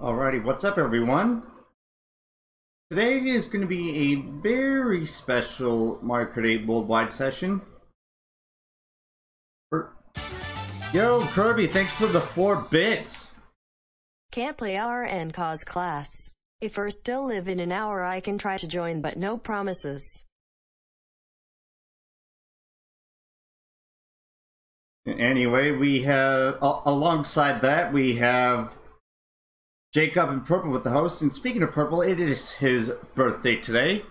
Alrighty, what's up everyone? Today is going to be a very special Mario Kart 8 Worldwide session. Er, yo, Kirby, thanks for the four bits. Can't play hour and cause class. If we're still live in an hour I can try to join but no promises. Anyway, we have, alongside that, we have Jacob in Purple with the host. And speaking of Purple, it is his birthday today.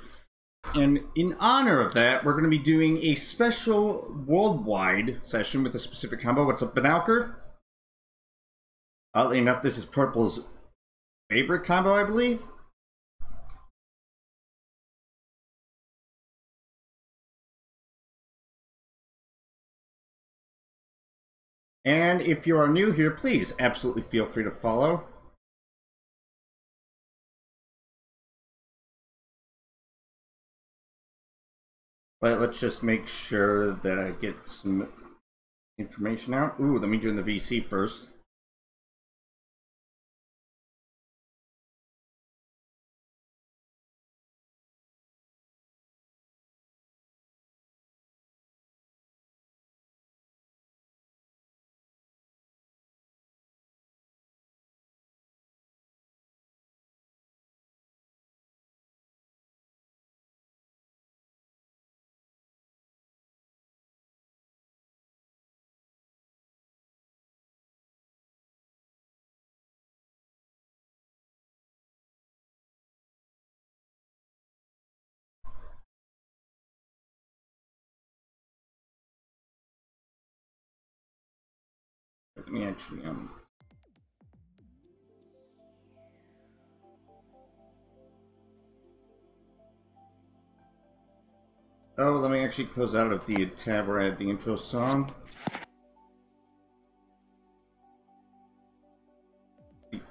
And in honor of that, we're going to be doing a special worldwide session with a specific combo. What's up, Benalker? Oddly enough, this is Purple's favorite combo, I believe. And if you are new here, please absolutely feel free to follow. But let's just make sure that I get some information out. Ooh, let me join the VC first. Let actually um Oh, let me actually close out of the tab where I had the intro song.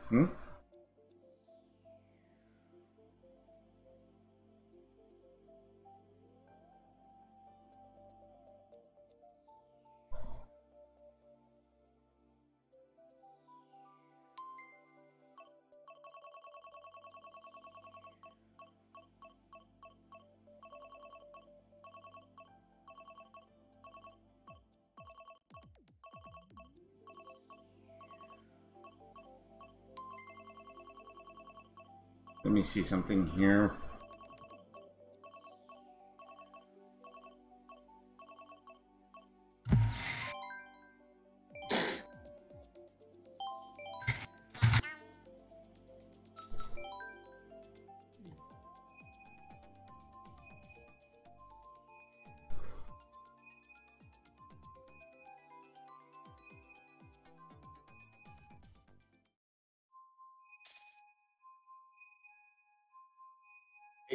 Hmm? Let me see something here.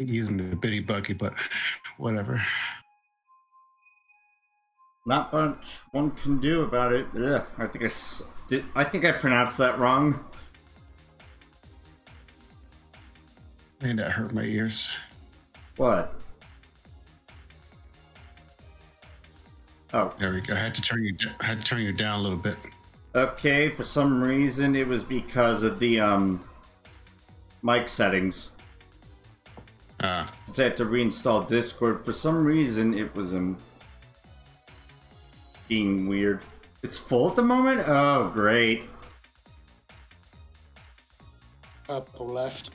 Using the Biddybuggy, but whatever. Not much one can do about it. Ugh, I think I did. I think I pronounced that wrong. Man, that hurt my ears. What? Oh, there we go. I had to turn you. I had to turn you down a little bit. Okay, for some reason it was because of the um mic settings. Uh, I had to reinstall Discord. For some reason, it was um, being weird. It's full at the moment? Oh, great. Couple left.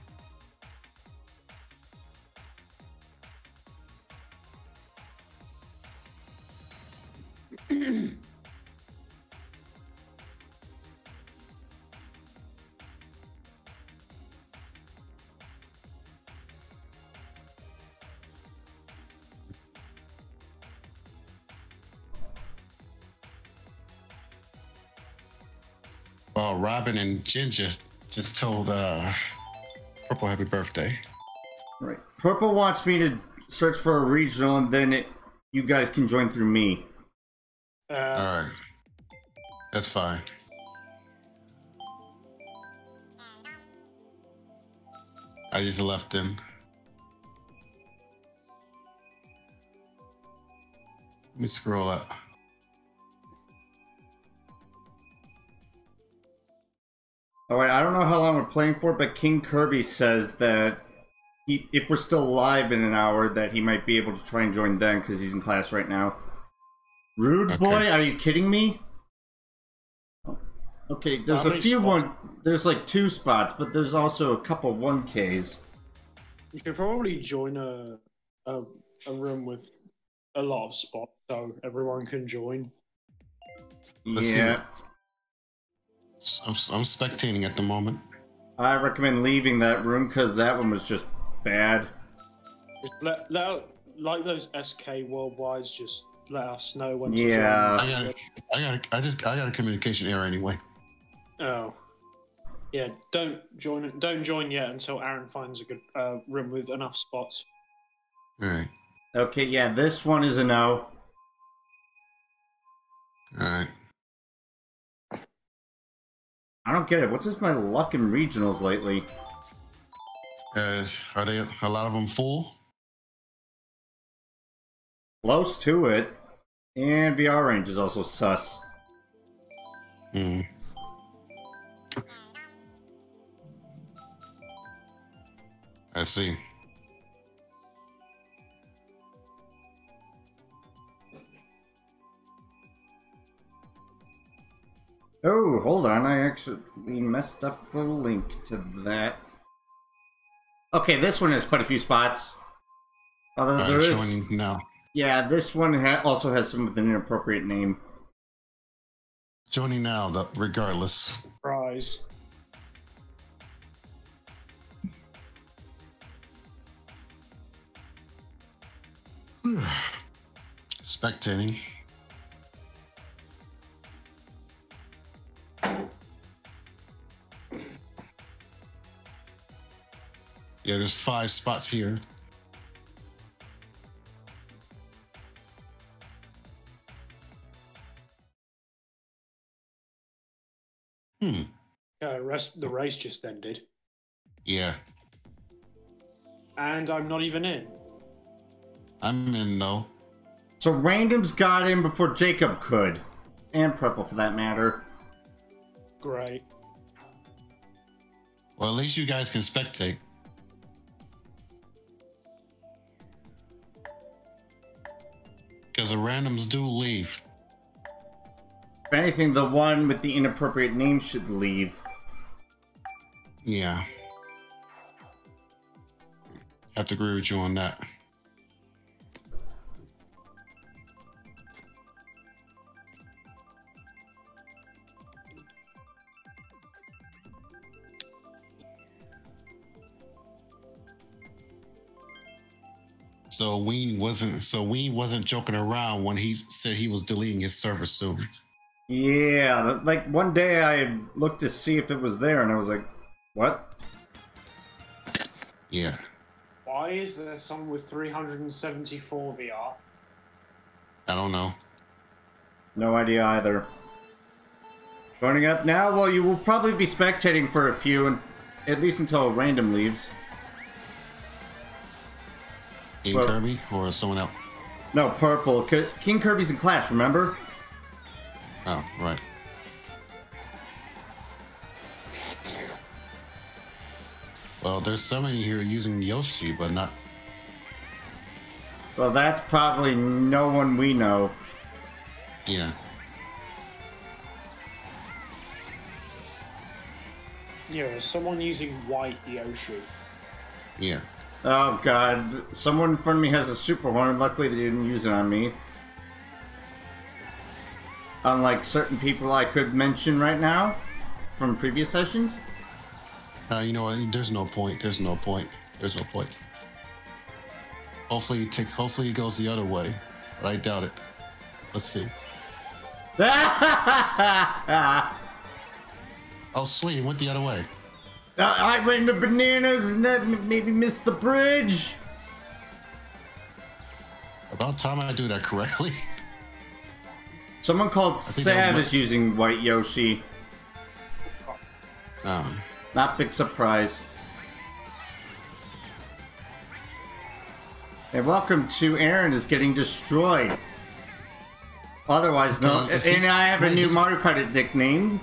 Robin and Ginger just told uh, Purple happy birthday. Right. Purple wants me to search for a regional, and then it, you guys can join through me. Uh, All right. That's fine. I just left him. Let me scroll up. Oh, All right, I don't know how long we're playing for, but King Kirby says that he, if we're still live in an hour, that he might be able to try and join then because he's in class right now. Rude Okay. boy, are you kidding me? Okay, there's How a few spots? one. There's like two spots, but there's also a couple one Ks. You should probably join a, a a room with a lot of spots so everyone can join. Let's see. Yeah, I'm, I'm spectating at the moment. I recommend leaving that room because that one was just bad. Just let, let like those SK worldwides. Just let us know when. Yeah. I got, I got, I just, I got a communication error anyway. Oh. Yeah, don't join. Don't join yet until Aaron finds a good uh, room with enough spots. All right, Okay, yeah, this one is a no. all right. I don't get it. What's with my luck in regionals lately? Uh, are they a lot of them full? Close to it. And VR range is also sus. Hmm. I see. Oh, hold on. I actually messed up the link to that. Okay, this one has quite a few spots. Although All there right, is, showing now. yeah, this one ha- also has some with an inappropriate name. Joining now. The, regardless. Prize. Spectating. Yeah, there's five spots here. Hmm. Uh, rest, the race just ended, Yeah. and I'm not even in. I'm in though. So randoms got in before Jacob could, and purple for that matter. Great. Well, at least you guys can spectate. Because the randoms do leave. If anything, the one with the inappropriate name should leave. Yeah. I Have to agree with you on that. So Ween wasn't so Ween wasn't joking around when he said he was deleting his server soon. Yeah, like one day I looked to see if it was there, and I was like, "What?" Yeah. Why is there someone with 374 VR? I don't know. No idea either. Joining up now? Well, you will probably be spectating for a few, and at least until random leaves. Ian Well- Kirby or someone else. No, purple. King Kirby's in Clash, remember? Oh, right. Well, there's somebody here using Yoshi, but not. Well, that's probably no one we know. Yeah. Yeah, someone using white Yoshi. Yeah. Oh god, someone in front of me has a super horn. Luckily, they didn't use it on me. Unlike certain people I could mention right now from previous sessions. Uh, you know what? There's no point. There's no point. There's no point. Hopefully, he take. Hopefully, he goes the other way, but I doubt it. Let's see. Oh, sweet, It went the other way. I went into bananas and that m- made me miss the bridge. About time I do that correctly. Someone called Sad my- is using White Yoshi. Um, Not big surprise. And welcome to Aaron is getting destroyed. Otherwise if he's- and I have a new Mario Kart nickname.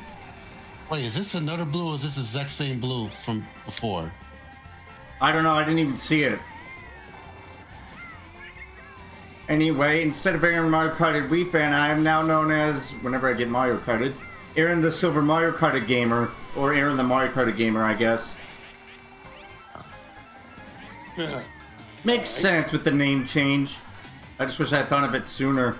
Wait, is this another blue or is this the exact same blue from before? I don't know. I didn't even see it. Anyway, instead of Aaron Mario Karted Wii fan, I am now known as, whenever I get Mario Karted, Aaron the Silver Mario Karted Gamer, or Aaron the Mario Karted Gamer, I guess. Makes sense with the name change. I just wish I had thought of it sooner.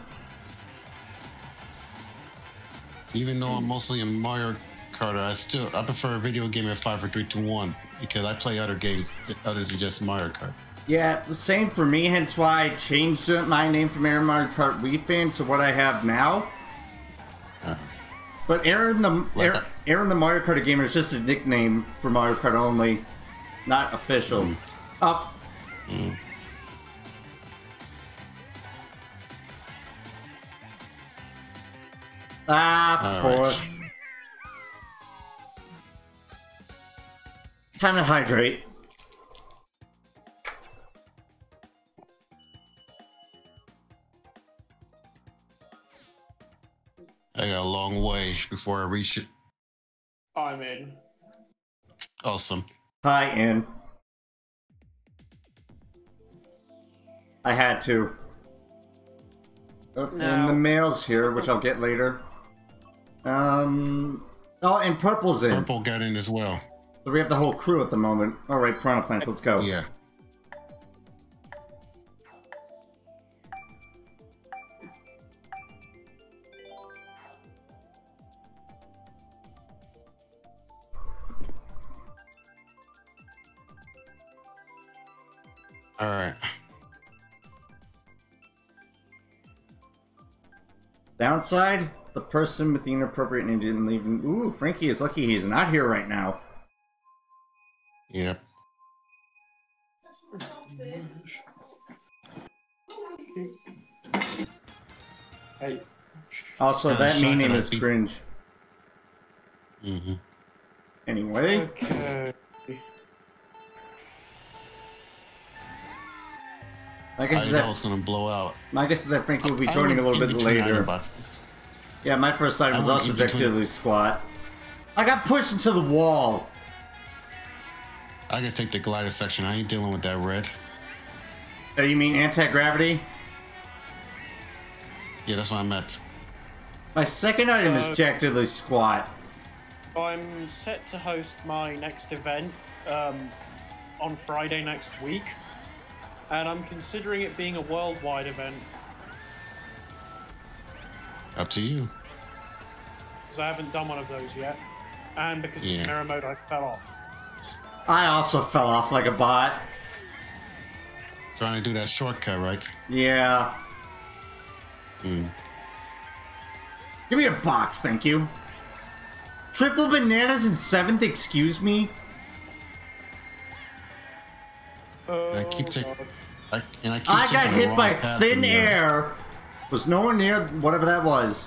Even though I'm mostly a Mario Kart, I still I prefer a video game at one because I play other games other than just Mario Kart. Yeah, same for me, hence why I changed my name from Aaron Mario Kart Wii fan to what I have now. Uh, But Aaron the Like Aaron. Aaron the Mario Kart gamer is just a nickname for Mario Kart only, not official. Mm. Up. Ah, All right. Time to hydrate. I got a long way before I reach it. I'm in. Awesome. Hi, in. I had to. Oh, And the mail's here, which I'll get later. Um. Oh, and purple's in. Purple got in as well. So we have the whole crew at the moment. All right, Piranha Plants, let's go. Yeah. All right. Downside: the person with the inappropriate name didn't leave. Ooh, Frankie is lucky he's not here right now. Also, Uh, that shock me name is cringe. Mm-hmm. Anyway, Okay. I I guess thought it that was gonna blow out. my guess is that Frankie will be joining a little bit later. Yeah, my first item I was went also in between- objectively squat. I got pushed into the wall. I gotta take the glider section. I ain't dealing with that red. Oh, you mean anti-gravity? Yeah, that's what I meant. My second item So- is objectively squat. I'm set to host my next event um, on Friday next week, and I'm considering it being a worldwide event Up to you. because I haven't done one of those yet, and because Yeah. it's mirror mode, I fell off. I also fell off like a bot. Trying to do that shortcut, right? Yeah. Mm. Give me a box, thank you. Triple bananas in seventh, excuse me? Oh, I keep taking. I, and I keep I taking got hit by thin air. Was nowhere near whatever that was.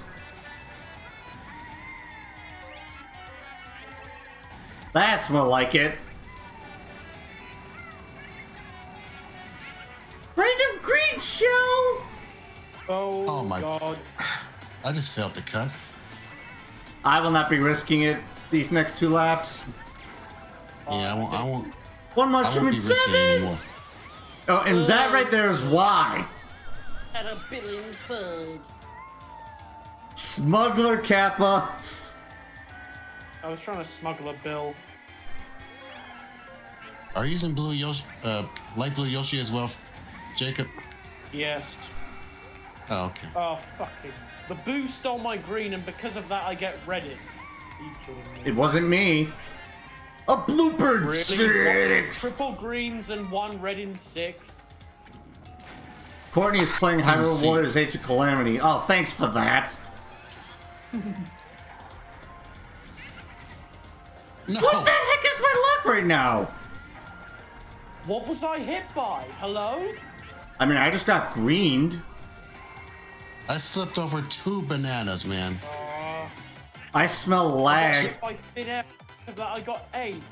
That's more like it. Random green shell! Oh, Oh my- God. I just failed the cut. I will not be risking it these next two laps. Yeah, I won't. I won't. One I mushroom won't be and risking it seven! anymore. Oh, and that right there is why. At a billion third. Smuggler Kappa. I was trying to smuggle a bill. Are you using blue Yoshi, uh, light blue Yoshi as well, Jacob? Yes. Oh, okay. Oh, fucking. The boo stole my green, and because of that, I get redded. Are you kidding me? It wasn't me. A blooper Really? Six. Triple greens and one red in sixth. Courtney is playing Let me Hyrule see. Warriors Age of Calamity. Oh, thanks for that. No. What the heck is my luck right now? What was I hit by? Hello? I mean, I just got greened. I slipped over two bananas, man. Uh, I smell I lag. hit by thin air. Of that, I got eight.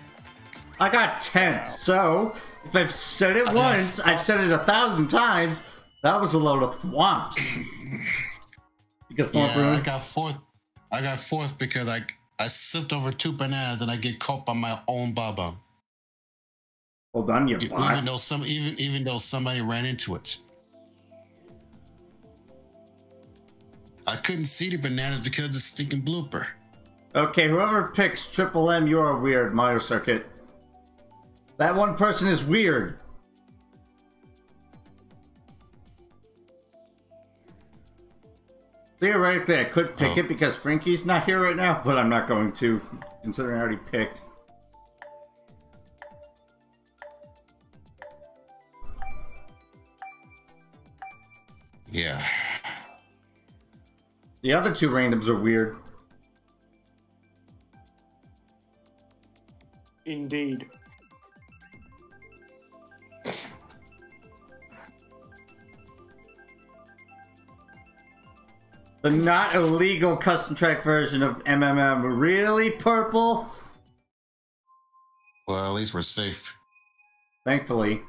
I got 10th. So, if I've said it once, I've said it a thousand times. That was a load of thwomps. because Thwomp Yeah, I got fourth. I got fourth because I I slipped over two bananas and I get caught by my own baba. Well done, you Even bot. though some even even though somebody ran into it. I couldn't see the bananas because of the stinking blooper. Okay, whoever picks Triple M, you are weird, Mario Circuit. That one person is weird. Theoretically, I could pick Oh. it because Frankie's not here right now, but I'm not going to, considering I already picked. Yeah. The other two randoms are weird. Indeed. The not illegal custom track version of MMM. Really, Purple? Well, at least we're safe. Thankfully.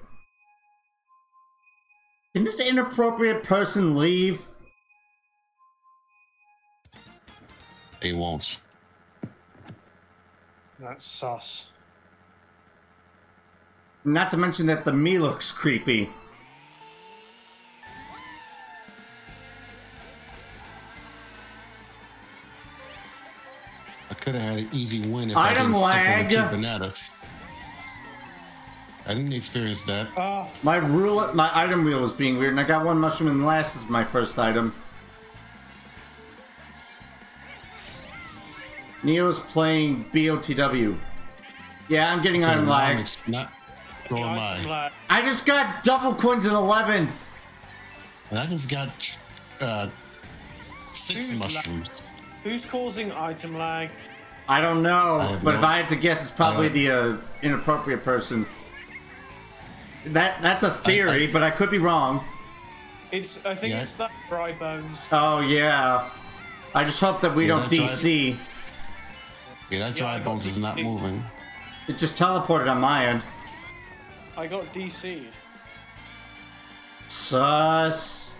Can this inappropriate person leave? They won't. That's sus. Not to mention that the me looks creepy. I could have had an easy win if Item I didn't slip over two bananas. I didn't experience that. Ah, My rule, my item wheel was being weird, and I got one mushroom and last is my first item. Neo's playing BOTW. Yeah, I'm getting item lag. ex- Not. So am I. I just got double coins in 11th. And I just got uh, six Who's la- mushrooms. Who's causing item lag? I don't know, I but no- if I had to guess, it's probably Uh, the uh, inappropriate person. That that's a theory, I- but I could be wrong. It's. I think Yeah. it's that dry bones. Oh yeah. I just hope that we Yeah, don't DC. right. DC. Yeah, that dry I got bones is not moving. It just teleported on my end. I got DC'd. Sus.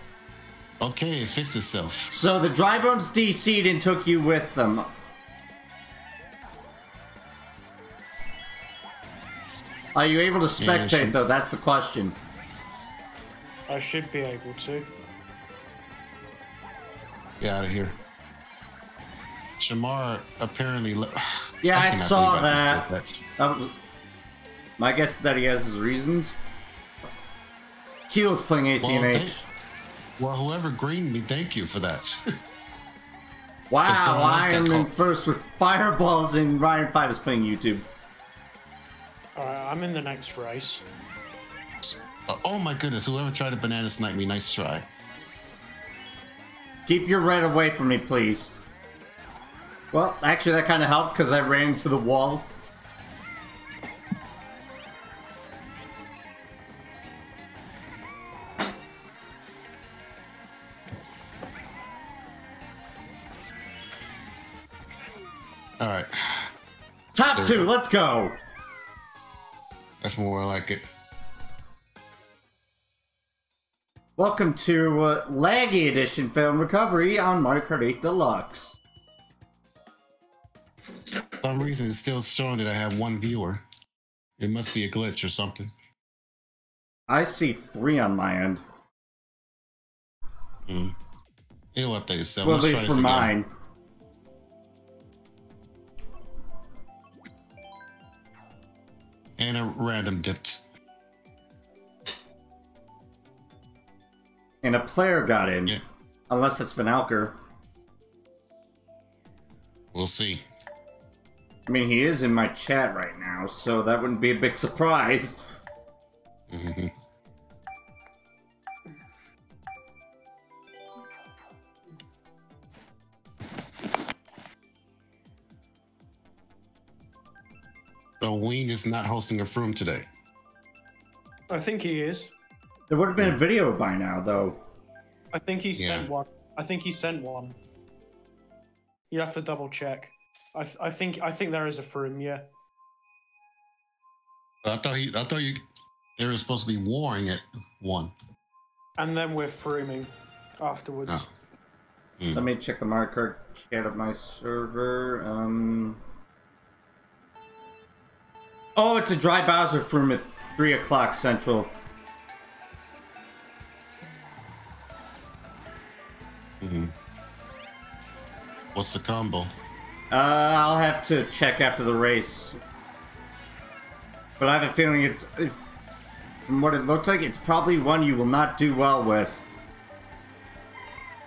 Okay, it fixed itself. So the dry bones DC'd and took you with them. Are you able to spectate some- though? That's the question. I should be able to. Get out of here. Shamar apparently. Le- Yeah, I cannot saw believe I that. That was- my guess is that he has his reasons. Keel's playing Well, ACMH. Well, whoever greened me, thank you for that. wow, I am in first with fireballs, and Ryan Five is playing YouTube. Alright, I'm in the next race. Uh, oh my goodness, whoever tried to banana snipe me, nice try. Keep your red away from me, please. Well, actually, that kind of helped because I ran into the wall. All right, Top There two, go. let's go. that's more like it. Welcome to uh, Laggy Edition Film Recovery on Mario Kart 8 Deluxe. For some reason, it's still showing that I have one viewer. It must be a glitch or something. I see three on my end. Mm. It'll update itself. Well, at least for mine. And a random dipped. And a player got in. Yeah, Unless it's Vanalker. we'll see. I mean, he is in my chat right now, so that wouldn't be a big surprise. So Wing is not hosting a room today. I think he is. There would have been a video by now, though. I think he Yeah. sent one. I think he sent one. You have to double check. I, th- I think I think there is a froom, yeah. I thought he, I thought you, they were supposed to be warring at one. And then we're frooming afterwards. Oh. Hmm. Let me check the Mario Kart chat of my server. Um. Oh, it's a dry Bowser froom at three o'clock central. hmm What's the combo? Uh, I'll have to check after the race. But I have a feeling it's, from what it looks like, it's probably one you will not do well with.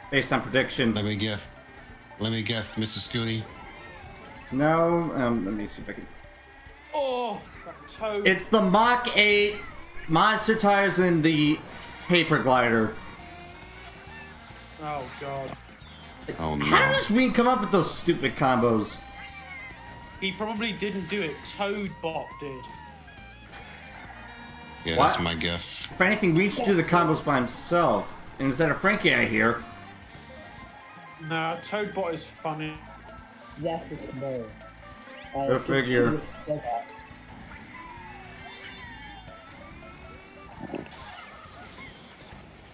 Based on prediction. Let me guess. Let me guess, Mr. Scooty. No, um, let me see if I can. Oh, that toad. It's the Mach 8 monster tires and the paper glider. oh god. Oh no. How does Ween come up with those stupid combos? He probably didn't do it. Toadbot did. Yeah, that's my guess. If anything, Ween should do the combos by himself. Instead of Frankie I hear. Nah, Toadbot is funny. Yes, it's more. Uh, Go figure.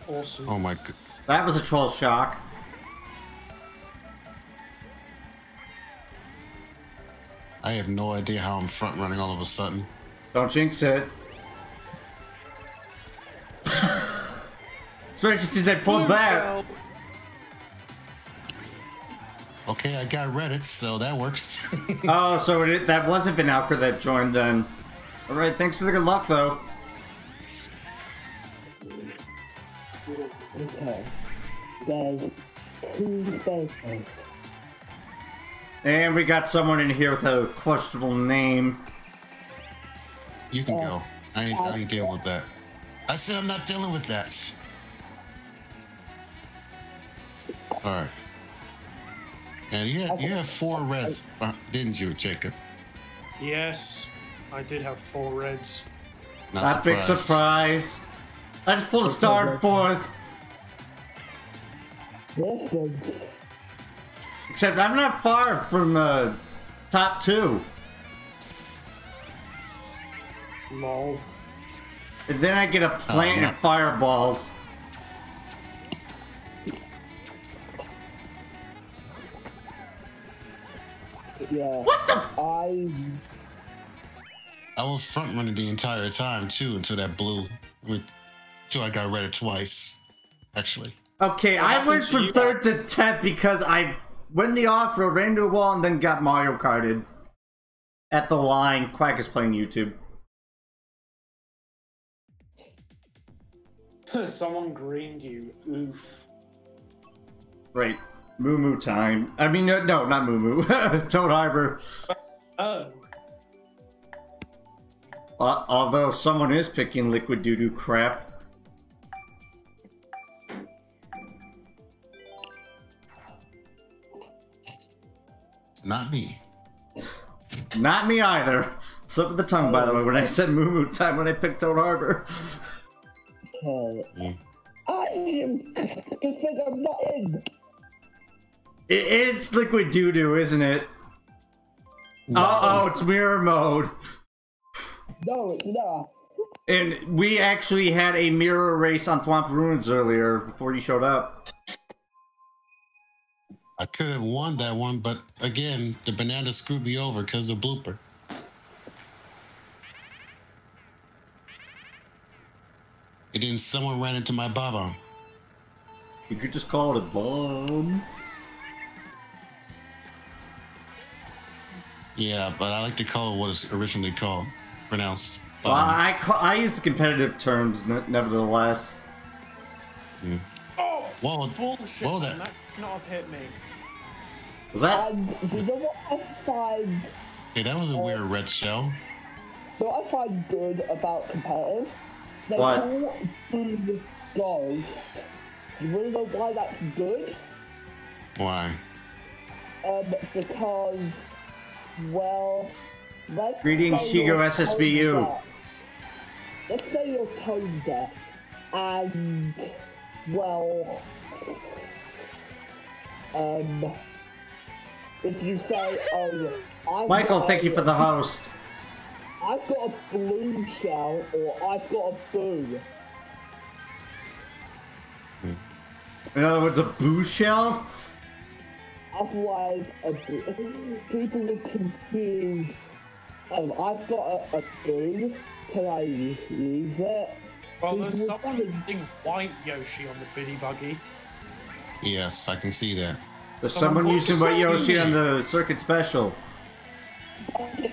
Awesome. Oh my. g- That was a troll shock. I have no idea how I'm front running all of a sudden. Don't jinx it. Especially since I pulled that. Okay, I got Reddit, so that works. Oh, so it, that wasn't Vinalker that joined then. Alright, thanks for the good luck though. Okay. There's two spaces. And we got someone in here with a questionable name. you can go. I ain't, I ain't dealing with that. I said I'm not dealing with that. Alright. And you had, you have four reds, uh, didn't you, Jacob? yes, I did have four reds. Not That big surprise. I just pulled a star and fourth. This one, Except I'm not far from uh, top two. Lol. And then I get a plant no. and fireballs. yeah. What the? I I was front running the entire time too until that blue. I mean, Until I got Reddit twice, actually. Okay, What I went from third to tenth because I in the off-road, ran into a wall, and then got Mario Karted. At the line, Quack is playing YouTube. Someone greened you. Oof. Right, Moo Moo time. I mean, no, no not Moo Moo. Toad Harbor. Oh. Uh, although someone is picking liquid doo doo crap. Not me. Not me either. Slip of the tongue, by the way, when I said Moo Moo time when I picked Toad Harbor. okay. Mm. I am because I'm not in. It, it's liquid doo doo, isn't it? Uh oh, it's mirror mode. No, it's not. And we actually had a mirror race on Thwomp Ruins earlier before you showed up. I could have won that one, but again, the banana screwed me over because of blooper. And then someone ran into my baba. You could just call it a bomb. Yeah, but I like to call it what it's originally called, pronounced. Well. I, ca- I use the competitive terms, ne- nevertheless. Oh! Whoa, Bullshit. whoa, that, not have hit me. Was that? And you know what I find? hey, that was a weird red shell. What I find good about competitive? They What? all do ghost. You wanna know why that's good? Why? Um, because, well, let's Greetings, say Shigo SSBU. Let's say you're tone deaf, and, well, um, if you say, oh, I've Michael, got thank you for the host. I've got a blue shell, or I've got a boo. In other words, a boo shell? Otherwise, a, people will confuse. Um, I've got a, a boo. Can I use it? Well, there's People will someone think- using white Yoshi on the Biddybuggy. Yes, I can see that. There's Someone someone using White Yoshi on the Circuit Special.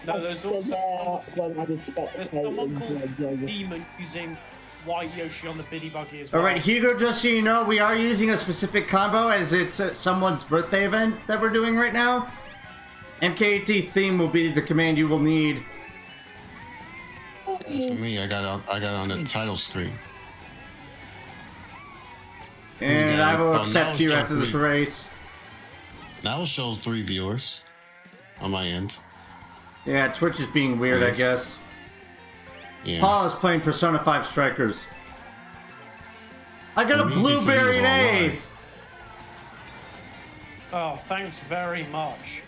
No, there's also there, was there's someone called Demon using white Yoshi on the Biddybuggy as well. Alright, Hugo, just so you know, we are using a specific combo as it's uh, someone's birthday event that we're doing right now. MKT theme will be the command you will need. As for me, I got on, I got on the title screen. And I will oh, accept it's you got after this race. Now it shows three viewers on my end. Yeah, Twitch is being weird, I guess. Yeah. Paul is playing Persona 5 Strikers. I got a It means he said he blueberry was in alive. eighth! Oh, thanks very much.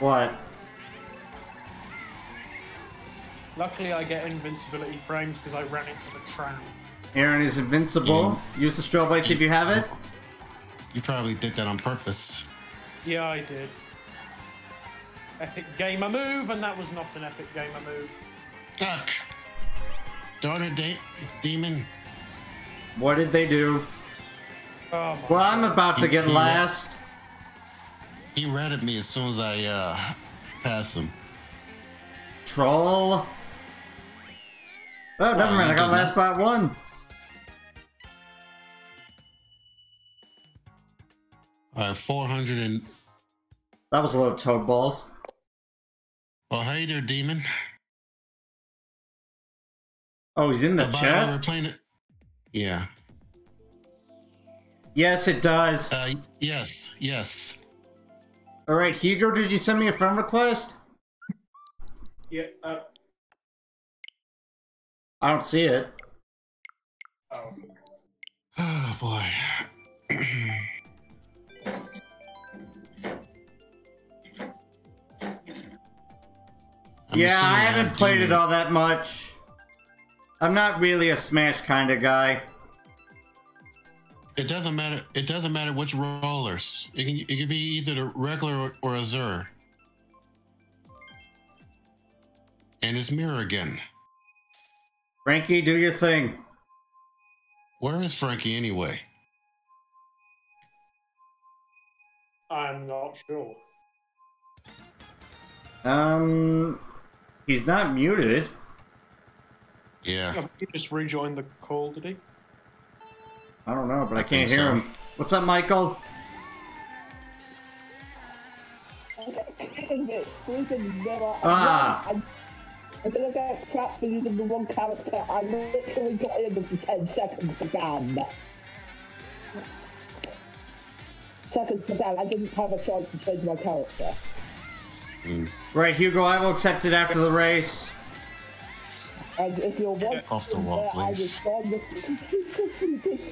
What? Luckily, I get invincibility frames because I ran into the tram. Aaron is invincible. Use the strobe lights if you have it. You probably did that on purpose. Yeah, I did. Epic gamer move, and that was not an epic gamer move. Darn it, de- demon. What did they do? Oh my Well, I'm God. about to He- get he- last. He read at me as soon as I uh, passed him. Troll. Oh, never mind. I got last not- spot one. All right, 400 and. That was a load of toad balls. Oh, hey there, demon. Oh, he's in the Oh, by the way, we're chat? playing it. Yeah. Yes, it does. Uh, yes, yes. Alright, Hugo, did you send me a friend request? Yeah. Uh, I don't see it. oh. Oh boy. yeah, I haven't played it all that much. I'm not really a Smash kind of guy. It doesn't matter. It doesn't matter which rollers. It can. It could be either a regular or, or Azure. And it's mirror again. Frankie, do your thing. Where is Frankie anyway? I'm not sure. Um, he's not muted. Yeah. Have he just rejoined the call, did he? I don't know, but I, I can't hear so. him. What's up, Michael? Ah. I'm, I'm gonna get crap for using the wrong character. I literally got in for 10 seconds again. Seconds again, I didn't have a chance to change my character. Right, Hugo, I will accept it after the race. And if you're watching Off the wall, there, please. was on the...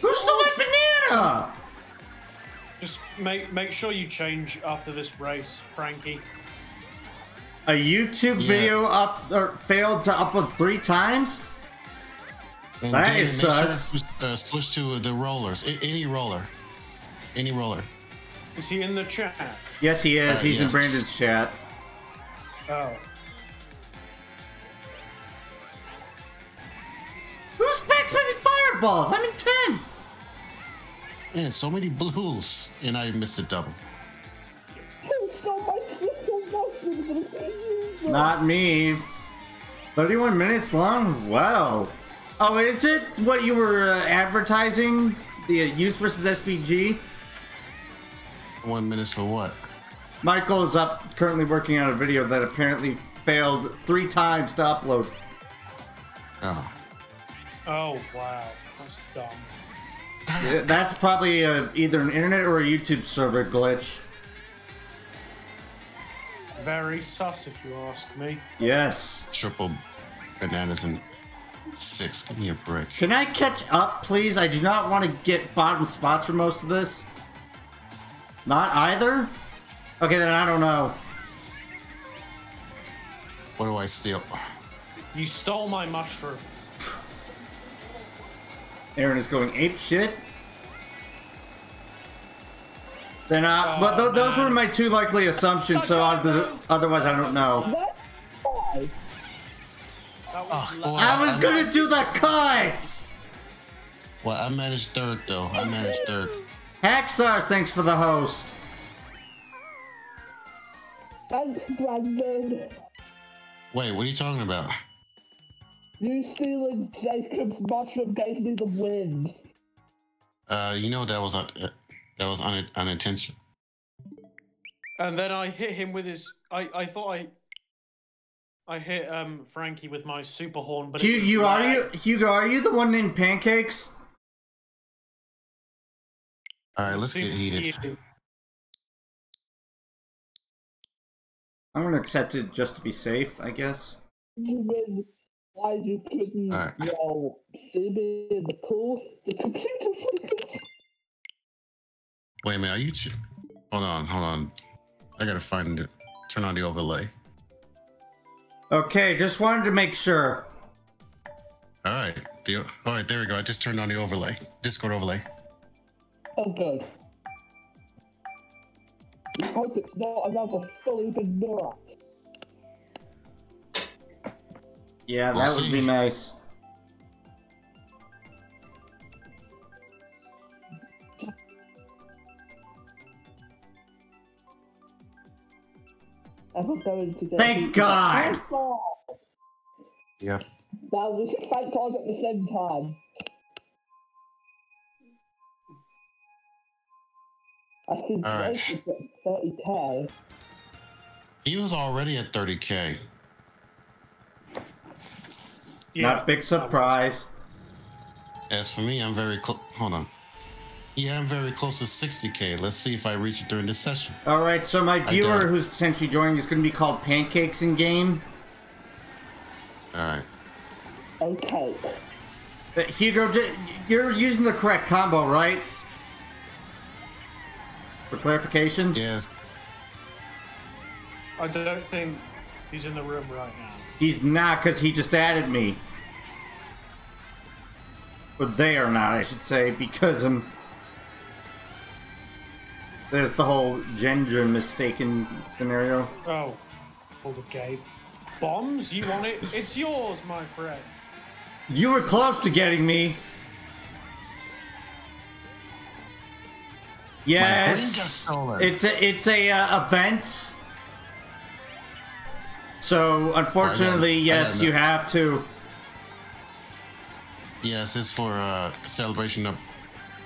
Who stole my banana? Just make make sure you change after this race, Frankie. A YouTube Yeah. video up or failed to upload three times? And That Demon, is make sure to, uh, switch to the rollers. A- any roller. Any roller. Is he in the chat? Yes, he is. Uh, He's in. Brandon's chat. Oh. Who's backspinning fireballs? I'm in 10th. Man, so many blues. And I missed a double. Who stole my crystal Not me. 31 minutes long? Wow. Oh, is it what you were uh, advertising? The uh, use versus SPG? One minutes for what? Michael is up currently working on a video that apparently failed three times to upload. Oh. Oh wow, that's dumb. That's probably uh, either an internet or a YouTube server glitch. Very sus, if you ask me. Yes. Triple bananas and six. Give me a break. Can I catch up, please? I do not want to get bottom spots for most of this. Not either? Okay, then I don't know. What do I steal? You stole my mushroom. Aaron is going ape shit. Then, uh, but th- those were my two likely assumptions. So other- otherwise, I don't know. That's fine. That was Oh, boy. I was gonna do the cut. Well, I managed third though. I managed third. Hackstar, thanks for the host. Thanks, Brandon. Wait, what are you talking about? You stealing Jacob's mushroom gave me the win. Uh, you know that was un- uh, that was un- unintentional. And then I hit him with his. I, I thought I. I hit um Frankie with my super horn, but it Hugh, you are you Hugo? Are you the one named Pancakes? All right, let's get Super heated. I'm gonna accept it just to be safe, I guess. You win. Why you couldn't, Alright. you know, see me in the pool? The computer Wait a minute, are you? two? hold on, hold on. I gotta find it. Turn on the overlay. Okay, just wanted to make sure. All right, the, all right, there we go. I just turned on the overlay, Discord overlay. Oh, good. I hope it's not another fully big mirror. Yeah, We'll that would see. be nice. I'm going to get Thank God. Yep. Now we should fight God at the same time. I think All right. Jacob at 30k. He was already at 30k. Yeah. Not big surprise. As for me, I'm very close. Hold on. Yeah, I'm very close to 60k. Let's see if I reach it during this session. All right, so my viewer who's potentially joining is going to be called Pancakes in Game. All right. Okay. Uh, Hugo, you're using the correct combo, right? For clarification. Yes. I don't think he's in the room right now. He's not, because he just added me. But they are not, I should say, because um, there's the whole gender mistaken scenario. Oh, hold up, Gabe. Bombs? You want it? It's yours, my friend. You were close to getting me. Yes, it's a it's a uh, event. So unfortunately, I yes, you have to. Yes, it's for uh, celebration of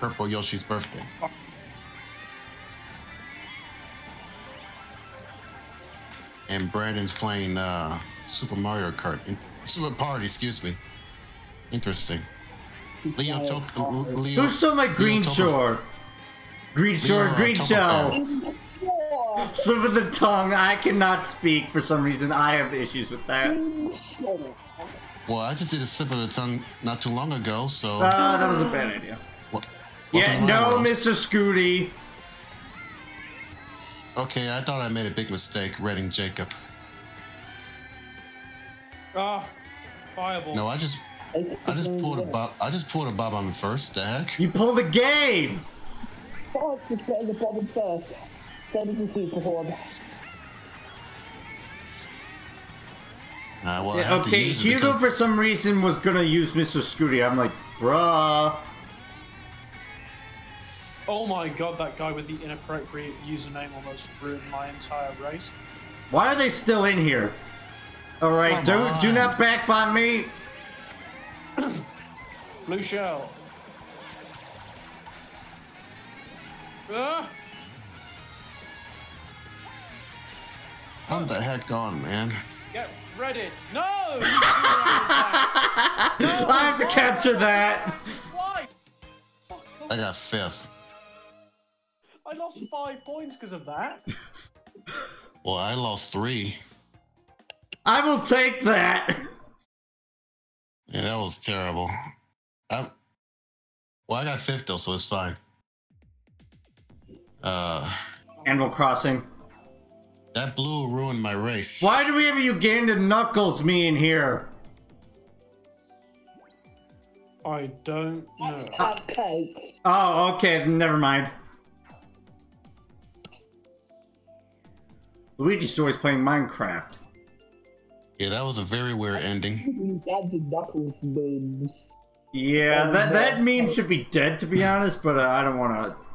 Purple Yoshi's birthday. And Brandon's playing uh, Super Mario Kart. Super Party, excuse me. Interesting. Leo Tok- L- Leo. Who stole my green Leo Topper- shore? Green shore, green Topper- shell. Slip of the tongue. I cannot speak for some reason. I have issues with that. Well, I just did a slip of the tongue not too long ago, so. Uh, that was a bad idea. Wel- Yeah, welcome to my no. Mr. Scooty. Okay, I thought I made a big mistake reading Jacob. Ah, fireball. No, I just I just pulled a bob. I just pulled a bob on him first. The heck? You pulled a game. Start to get in the bottom first. Then it's a super horn. Uh, well, I Yeah, have to okay, Hugo because- for some reason was gonna use Mr. Scooty. I'm like, bruh. Oh my god, that guy with the inappropriate username almost ruined my entire race. Why are they still in here? All right, do do not backbot me. Blue shell. Ah! I'm the heck on, man. Get ready. No! You screwed around with that. I have to capture that. Why? I got fifth. I lost five points because of that. Well, I lost three. I will take that. Yeah, that was terrible. I, well, I got fifth though, so it's fine. Uh, Animal Crossing. that blue ruined my race. Why do we have Ugandan Knuckles me in here? I don't know. Cupcakes. Oh, okay, never mind. Luigi's always playing Minecraft. Yeah, that was a very weird ending. Dad's and Knuckles memes. Yeah, that that meme should be dead to be honest, but uh, I don't want to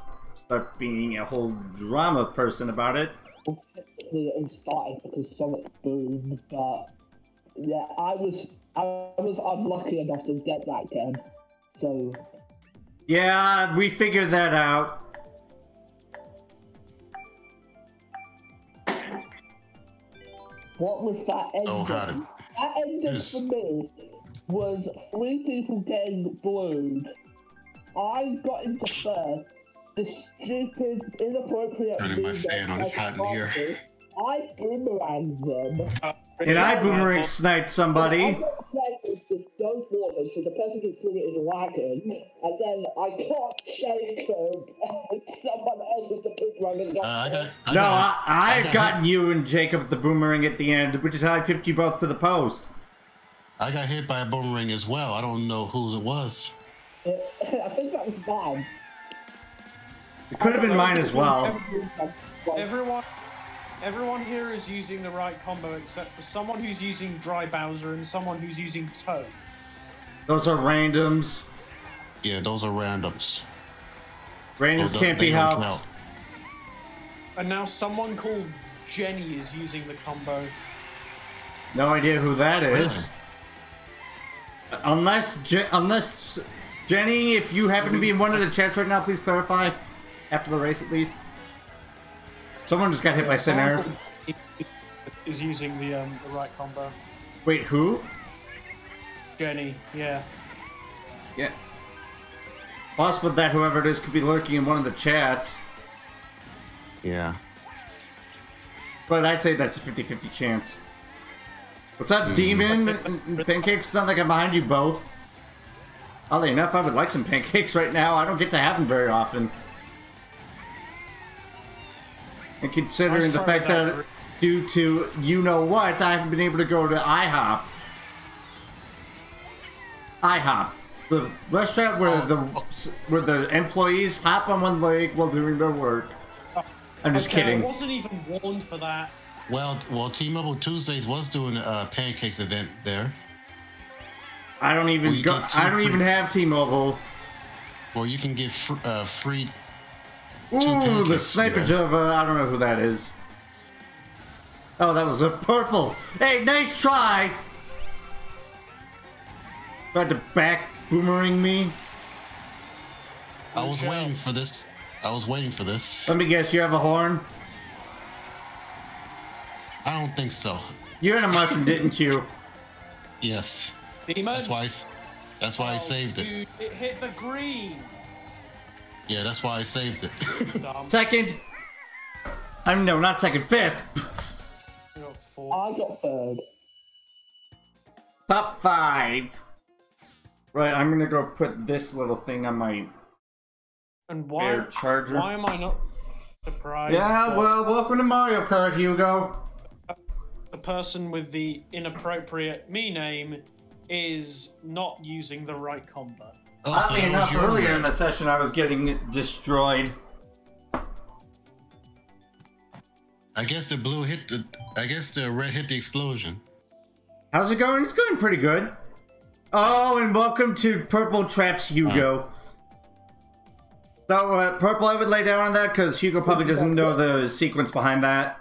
start being a whole drama person about it. Technically, it started because Sonic boomed, but yeah, I was I was unlucky enough to get that game. So Yeah, we figured that out. what was that ending? Oh, how did- That ending Yes. for me was three people getting blued. I got into first. The stupid, inappropriate. Turning my move fan on, that it's hot in here. I boomeranged them. And I boomerang sniped somebody. got played with the go forward, so the person who's doing it is lagging, and then I got Jacob, and someone else with the boomerang and got Uh, I got. I No, got, I, I got had gotten you and Jacob the boomerang at the end, which is how I pipped you both to the post. I got hit by a boomerang as well. I don't know whose it was. I think that was mine. It could have been mine as well. Everyone, everyone here is using the right combo except for someone who's using Dry Bowser and someone who's using Toad. Those are randoms. Yeah, those are randoms. Randoms Those can't be helped. count. And now someone called Jenny is using the combo. No idea who that is. Really? Unless, Je- unless Jenny, if you happen to be in one of the chats right now, please clarify after the race at least. Someone just got hit by Someone Sinner. called is using the um, the right combo. Wait, who? Jenny, yeah. Yeah. Possible that whoever it is could be lurking in one of the chats, Yeah. but I'd say that's a 50-50 chance. What's up, Demon? Pancakes? It's not like I'm behind you both. Oddly enough, I would like some pancakes right now. I don't get to have them very often. And considering the fact that that. due to you know what, I haven't been able to go to IHOP. IHOP, the restaurant where Oh. the where the employees hop on one leg while doing their work. I'm just Okay, I wasn't even warned for that. Well, well, T-Mobile Tuesdays was doing a pancakes event there, I don't even Well, go. I don't even have T-Mobile. Well, you can get fr- uh, free. Ooh, the sniper yeah. of uh, I don't know who that is. Oh, that was a purple. Hey, nice try. Tried to back boomerang me. I was Watch waiting for this. I was waiting for this. Let me guess, you have a horn. I don't think so. You had a mushroom, didn't you? Yes, Demon. that's why. I, s- that's why I Oh, saved it. Dude, it hit the green. Yeah, that's why I saved it. Second. I'm no, not second. Fifth. We got four. I got third. Top five. Right, I'm gonna go put this little thing on my And why? air charger. Why am I not surprised? Yeah, that well, welcome to Mario Kart, Hugo. the person with the inappropriate me name is not using the right combo. Oh, so Oddly enough, your earlier in the session, I was getting destroyed. I guess the blue hit the. I guess the red hit the explosion. How's it going? It's going pretty good. Oh, and welcome to Purple Traps Hugo. So, uh, Purple, I would lay down on that because Hugo probably doesn't know the sequence behind that.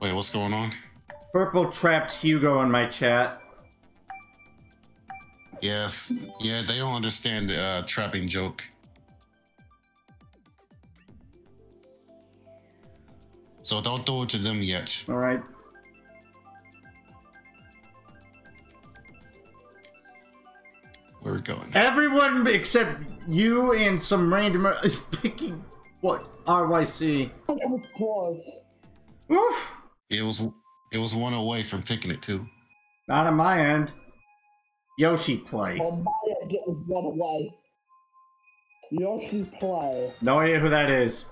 Wait, what's going on? Purple trapped Hugo in my chat. Yes, yeah, they don't understand the uh, trapping joke. So don't do it to them yet. Alright. Where we going? Everyone except you and some randomer is picking what? RYC. I was close. Oof. It was it was one away from picking it too. Not on my end. Yoshi play. On my end, it away. Yoshi play. No idea who that is.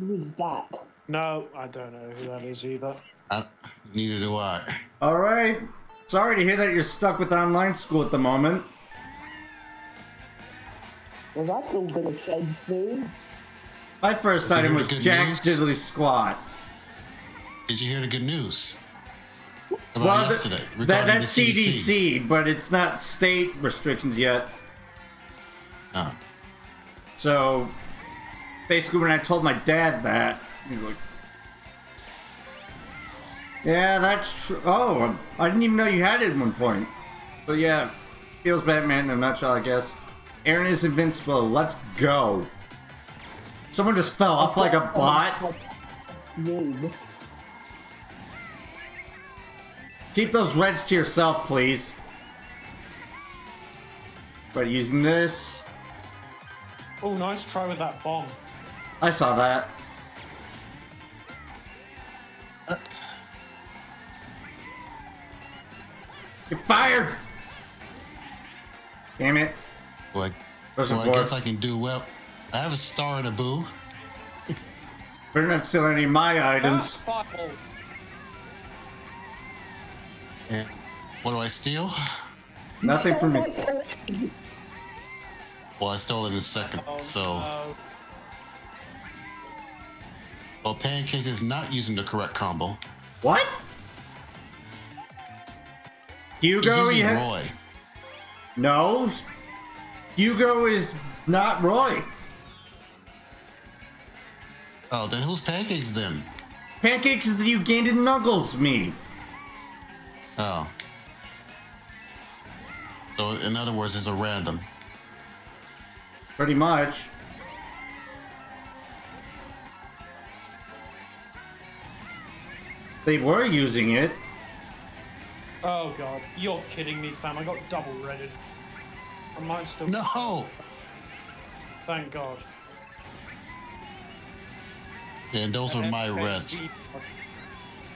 Who is that? No, I don't know who that is either. I, neither do I. Alright. Sorry to hear that you're stuck with online school at the moment. Well, that's all gonna change soon. My first item was the good Jack's news? Diddly Squat. Did you hear the good news? About Well, th- yesterday that, that's the CDC. CDC, but it's not state restrictions yet. Oh. So basically, when I told my dad that, he's like, "Yeah, that's true." Oh, I didn't even know you had it at one point. But yeah, feels Batman in a nutshell, I guess. Aaron is invincible. Let's go. Someone just fell off like a bot. Keep those reds to yourself, please. But using this, Oh, nice try with that bomb. I saw that. Get fired! Damn it. Well, I, well, I guess. I can do well. I have a star and a boo. Better not steal any of my Ah, items. fireball. And what do I steal? Nothing for me. Well, I stole it in a second. Oh, So, no. well, Pancakes is not using the correct combo. What? He's Hugo, using you ha- Roy. No. Hugo is not Roy. Oh, then who's Pancakes then? Pancakes is the Ugandan Knuckles me. Oh. So, in other words, it's a random. Pretty much. They were using it. Oh god, you're kidding me, fam. I got double redded. I might still. No! Thank God. And those are my Okay, reds.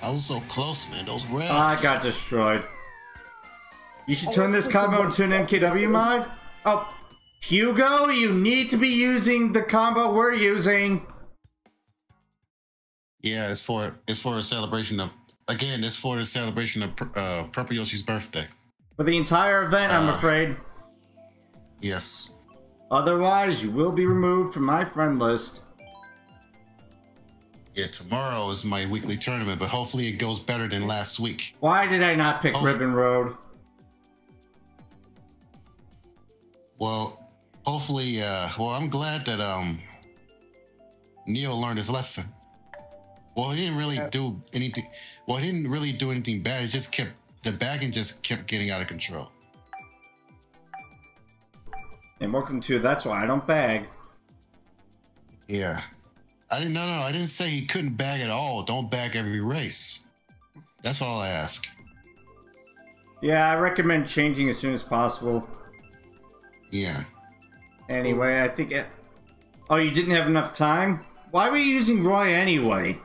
I was so close, man. Those reds. I got destroyed. You should turn this combo into an MKW mod? Oh, Hugo, you need to be using the combo we're using. Yeah, it's for it's for a celebration of again. It's for the celebration of uh, Purple Yoshi's birthday. For the entire event, I'm Uh. afraid. Yes. Otherwise, you will be removed from my friend list. Yeah, tomorrow is my weekly tournament, but hopefully it goes better than last week. Why did I not pick. Ribbon Road? Well, hopefully, uh, well, I'm glad that um, Neo learned his lesson. Well, he didn't really do anything. Well, he didn't really do anything bad. It just kept the bagging just kept getting out of control. And welcome to That's Why I Don't Bag. Yeah. I didn't. No, no, I didn't say he couldn't bag at all. Don't bag every race. That's all I ask. Yeah, I recommend changing as soon as possible. Yeah. Anyway, I think it. Oh, you didn't have enough time? Why were you using Roy anyway?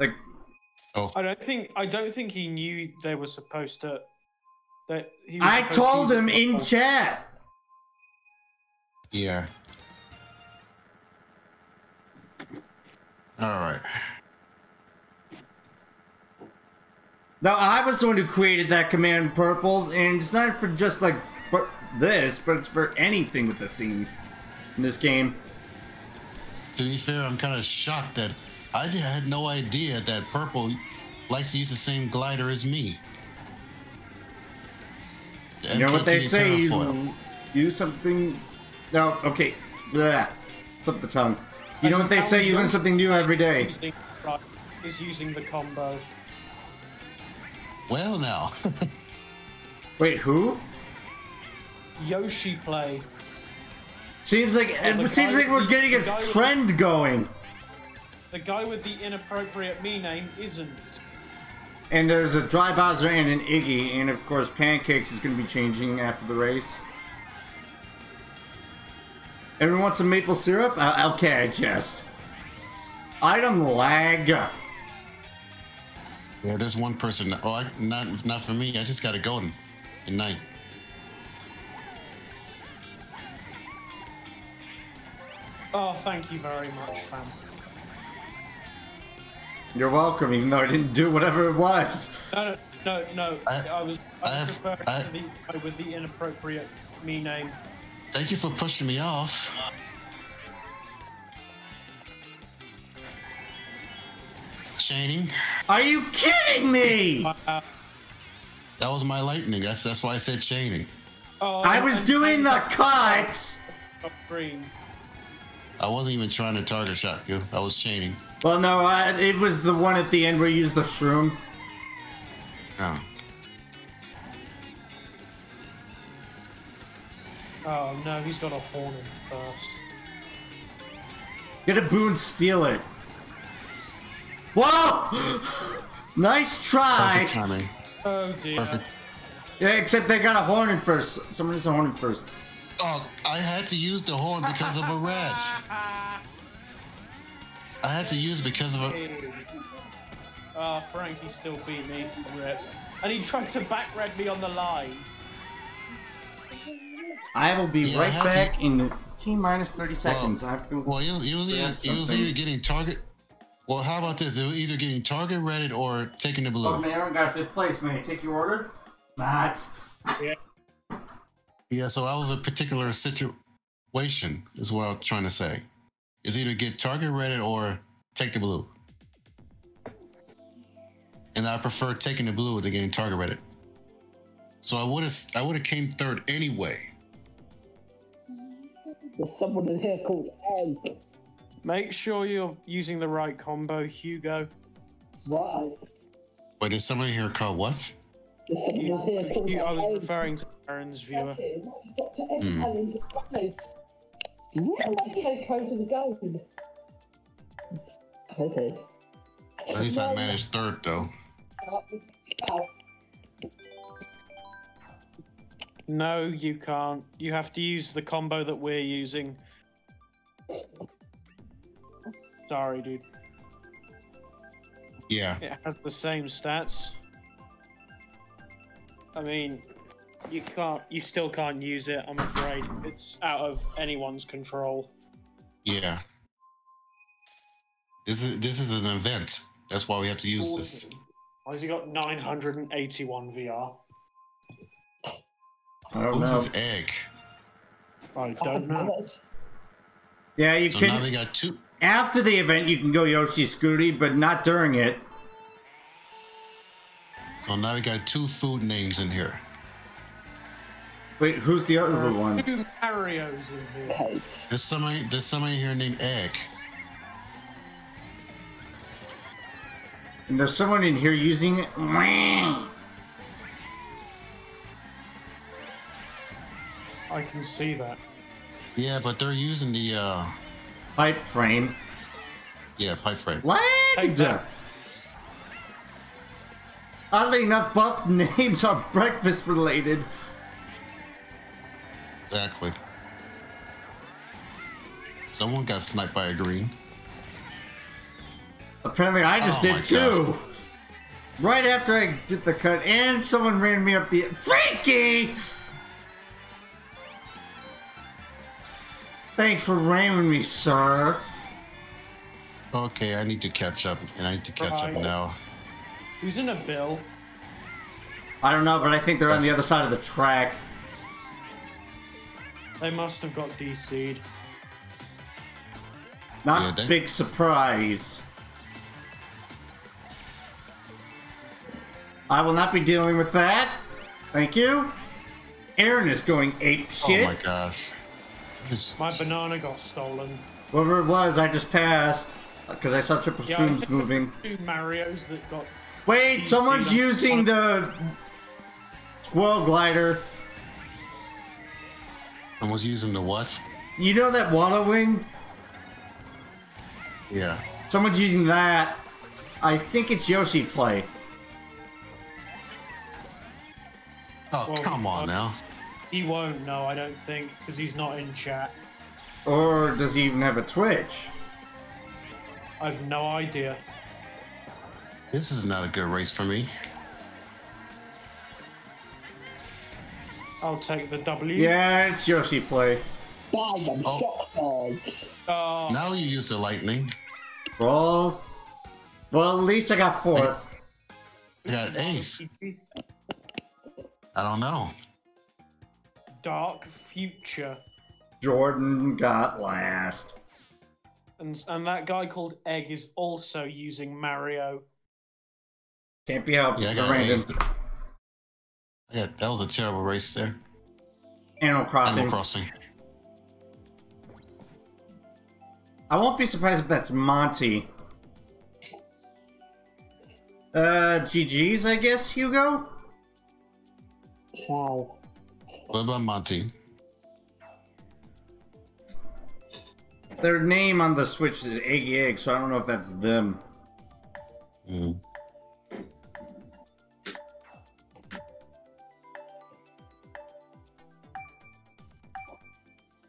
Like, Oh, I don't think I don't think he knew they were supposed to. That he was I supposed to told him in chat. yeah. All right. Now, I was the one who created that command purple, and it's not for just like for this, but it's for anything with the theme in this game. To be fair, I'm kind of shocked that I had no idea that Purple likes to use the same glider as me. You know what they say? You use something. No, okay. Blah. Slip the tongue. You know what they say? You learn something new every day. Using, is using the combo. Well, now. Wait, who? Yoshi play. Seems like Oh, it seems like we're with- getting the a guy with- trend going. The guy with the inappropriate me name isn't. And there's a Dry Bowser and an Iggy, and of course Pancakes is going to be changing after the race. Everyone wants some maple syrup? Uh, okay, I jest. Item lag. yeah, there's one person. That, oh, I, not not for me. I just got to go in, in ninth. Oh, thank you very much, fam. You're welcome, even though I didn't do whatever it was. No, no, no, no. I- I, was I, I was have- referring I- to the with the inappropriate me name. Thank you for pushing me off. Chaining. Are you kidding me? That was my lightning. That's that's why I said chaining. Oh, I was doing the cuts. I wasn't even trying to target shot you. I was chaining. Well, no, I, it was the one at the end where you used the shroom. Oh. Oh no, he's got a horn in first. Get a boon, steal it. Whoa! nice try. Perfect timing. Oh dear. Perfect. Yeah, except they got a horn in first. Someone needs a horn in first. Oh, I had to use the horn because of a red. I had to use it because of a. Ah, Frankie still beat me. Rip. And he tried to back red me on the line. I will be Yeah, right have to- back in T minus 30 seconds. I have to. Well, he was, he was, either, he was either getting target. Well, how about this? It was either getting target redded or taking the blue. Oh, man, Aaron got fifth place. May I take your order? Not. Yeah, so that was a particular situation, is what I'm trying to say. Is either get target redded or take the blue. And I prefer taking the blue than getting target redded. So I would have I would have came third anyway. There's someone in here called Egg. Make sure you're using the right combo, Hugo. Right. Wait, there's somebody here called what? There's someone You, here called you, I was Egg. referring to Aaron's viewer. Dr. Egg Hmm. Allen, guys. Let's take over the game. Okay. At least I managed third though. No, you can't. You have to use the combo that we're using. Sorry, dude. Yeah. It has the same stats. I mean, you can't. You still can't use it. I'm afraid it's out of anyone's control. Yeah. This is this is an event. That's why we have to use this. Why has he got 981 VR? I don't Who's know. this egg? I oh, don't know. Yeah, you So can. now we got two. After the event, you can go Yoshi Scooty, but not during it. So now we got two food names in here. Wait, who's the other uh, one? Two Marios in here. There's somebody. There's somebody here named Egg. And there's someone in here using I can see that. Yeah, but they're using the uh pipe frame. yeah pipe frame. Take Lagged. that. Oddly enough, both names are breakfast related. Exactly. Someone got sniped by a green. Apparently, I just Oh did too. Right after I did the cut, and someone ran me up the. Frankie! Thanks for ramming me, sir. Okay, I need to catch up, and I need to catch up now. Who's in a bill? I don't know, but I think they're on the other side of the track. They must have got DC'd. Not Yeah, they- big surprise. I will not be dealing with that. Thank you. Aaron is going ape shit. Oh my gosh. This- My banana got stolen. Whatever it was, I just passed because I saw triple Yeah, I streams moving. Two Marios that got. Wait, someone's them. using the squirrel glider. Someone's using the what? You know that water wing? Yeah. Someone's using that. I think it's Yoshi play. Oh, Well, come on uh, now. He won't know, I don't think, because he's not in chat. Or does he even have a Twitch? I've no idea. This is not a good race for me. I'll take the W. Yeah, it's Yoshi play. Bang, I'm Oh. Oh, Now you use the lightning. Well, well, at least I got fourth. I got eighth. I don't know. Dark Future. Jordan got last. And and that guy called Egg is also using Mario. Can't be helped. Yeah, I got, random. I got that was a terrible race there. Animal Crossing. Animal Crossing. I won't be surprised if that's Monty. Uh, GG's, I guess, Hugo? Ciao. What about Monty? Their name on the Switch is Eggy Egg, so I don't know if that's them. Mm.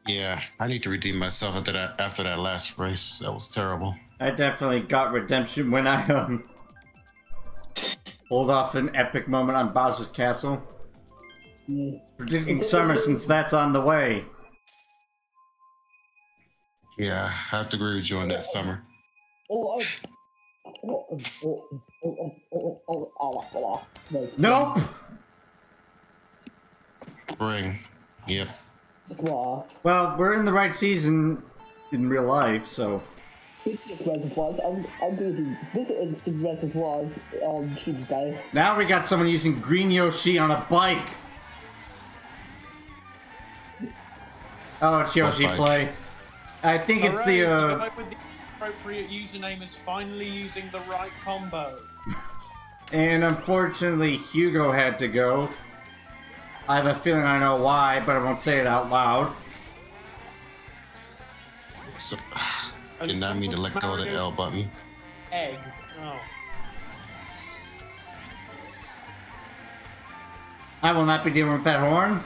Yeah, I need to redeem myself after that after that last race. That was terrible. I definitely got redemption when I, um, pulled off an epic moment on Bowser's Castle. Predicting summer since that's on the way. Yeah, I have to agree with you on that summer. No. Nope! Spring. Yep. Well, we're in the right season in real life, so. Reservoirs, I'm, I'm going to be visiting some reservoirs on Tuesday. Now we got someone using Green Yoshi on a bike. Oh, it's Yoshi bike? Play. I think it's Hooray, the, the uh, guy with the appropriate username is finally using the right combo. and unfortunately Hugo had to go. I have a feeling I know why, but I won't say it out loud. So, did not mean to let go of the L button. Egg. Oh. I will not be dealing with that horn.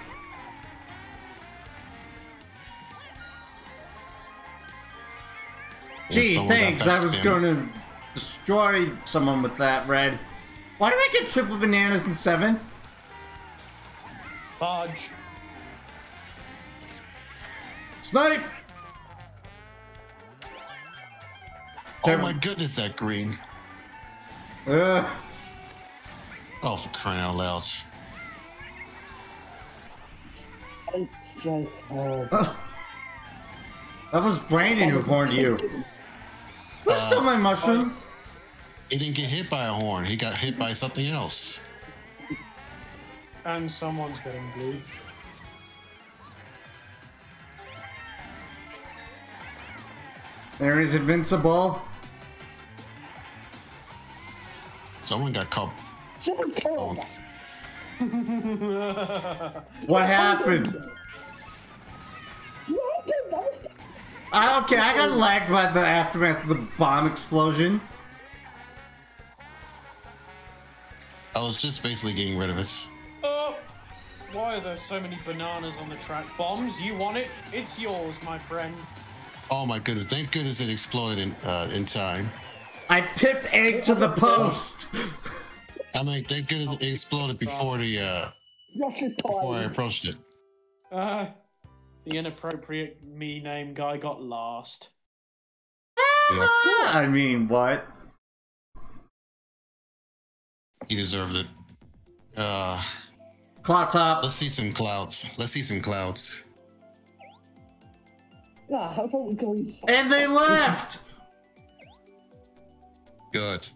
Gee, thanks. I was backspin. going to destroy someone with that red. Why do I get triple bananas in seventh? Fudge. Snipe! Oh my goodness, that green. Ugh. Oh, for crying out loud. It's just, uh, That was Brandon who warned you. What's still my mushroom? He didn't get hit by a horn. He got hit by something else. And someone's getting blue. There is invincible. Someone got caught. someone killed Oh. What happened? I, okay, I got lagged by the aftermath of the bomb explosion. I was just basically getting rid of it. Oh! Why are there so many bananas on the track? Bombs, you want it? It's yours, my friend. Oh my goodness! Thank goodness it exploded in uh, in time. I pipped egg to the post. I mean, thank goodness it exploded before the uh, before I approached it. Uh, the inappropriate me name guy got last. Yeah, I mean, what? he deserved it. Uh, Cloud top. let's see some clouds. Let's see some clouds. Nah, how about we go And they left! Good.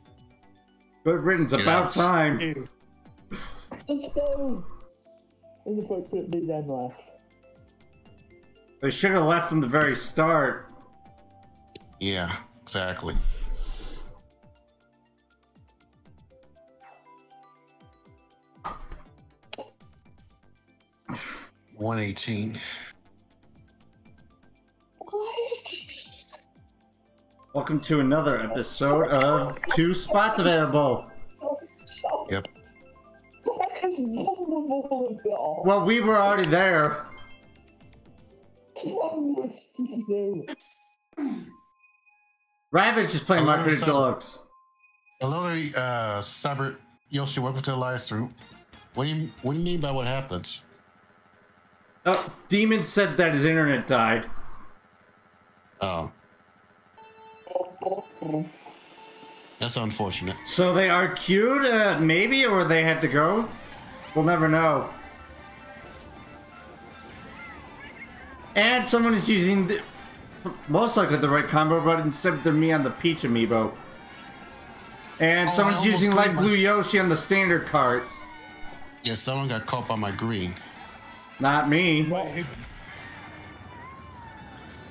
Good riddance, Get about out. time. Let's go! Inappropriately then left. They should have left from the very start. Yeah, exactly. One eighteen. Welcome to another episode of Two Spots Available. Yep. Well, Well, we were already there. Ravage is playing Hello, Market son. Deluxe. Hello, uh, Cyber Yoshi. Welcome to the live stream. What do you What do you mean by what happens? Oh, Demon said that his internet died. Oh, that's unfortunate. So they are queued, uh, maybe, or they had to go? We'll never know. And someone is using the most likely the right combo, but instead they're me on the Peach amiibo. And Oh, someone's using got Light Blue my- Yoshi on the standard cart. Yeah, someone got caught by my green. Not me. Wait,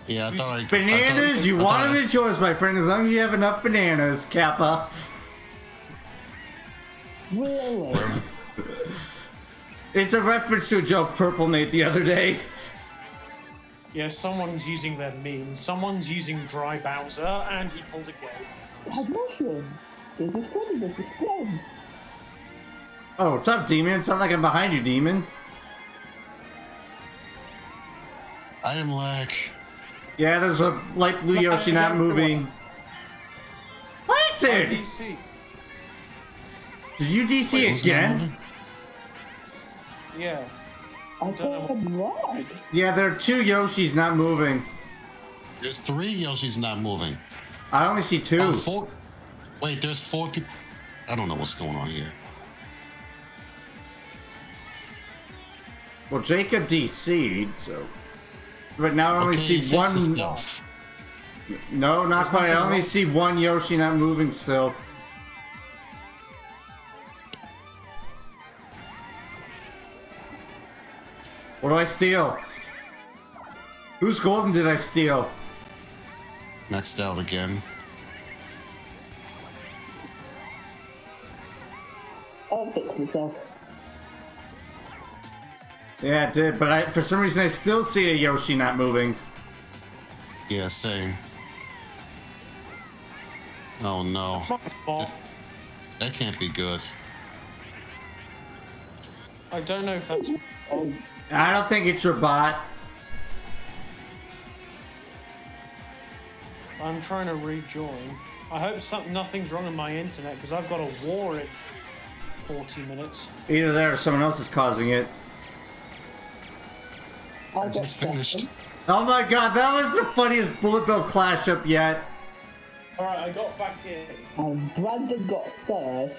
Yeah, I thought I. I Bananas, thought- you I want thought them, I- it's yours, my friend, as long as you have enough bananas, Kappa. Really? It's a reference to a joke Purple made the other day. Yeah, someone's using their means. Someone's using Dry Bowser, and he pulled a game. Had mushroom. This is funny, this is. Oh, what's up, Demon? It sounds like I'm behind you, Demon. Item lag. Yeah, there's a light blue Yoshi not moving. Planted! DC. Did you DC Wait, again? Yeah. I Don't know. thought I'm right. Yeah, there are two Yoshis not moving. There's three Yoshis not moving. I only see two. Oh, four. Wait, there's four people. I don't know what's going on here. Well, Jacob DC'd, so. But now I only Okay, see one. the. No, not quite. I only see one Yoshi not moving still. What do I steal? Whose golden did I steal? Maxed out again. I'll fix myself. Yeah, it did, but I, for some reason I still see a Yoshi not moving. Yeah, same. Oh no, My fault. that can't be good. I don't know if that's. Oh, I don't think it's your bot. I'm trying to rejoin. I hope some, nothing's wrong with my internet because I've got a war in 40 minutes. Either that or someone else is causing it. I got Just finished. Oh my god, that was the funniest bullet bill clash up yet. Alright, I got back in. And um, Brandon got first.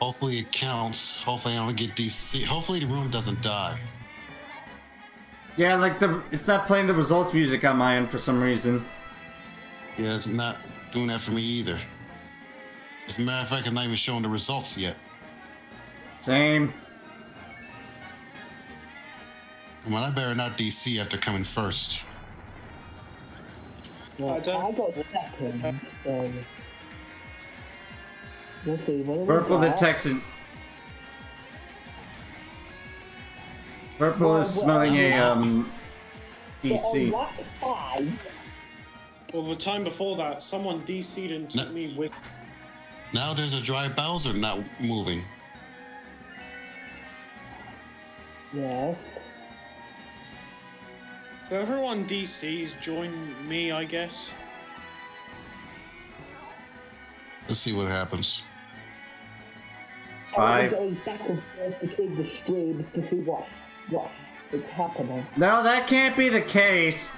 Hopefully it counts. Hopefully I don't get DC. Hopefully the room doesn't die. Yeah, like the it's not playing the results music on my end for some reason. Yeah, it's not doing that for me either. As a matter of fact, I'm not even showing the results yet. Same. Come on, I better not DC after coming first. Yeah, I don't- I got second. So. We'll see. What do we Purple the got? Texan. Purple is smelling a um DC. lap Well, the time before that, someone DC'd and took No. me with. Now there's a dry Bowser not moving. yes. So everyone DC's join me, I guess. Let's see what happens. Five. I'm going back and forth between the streams to see what what is happening. No, that can't be the case.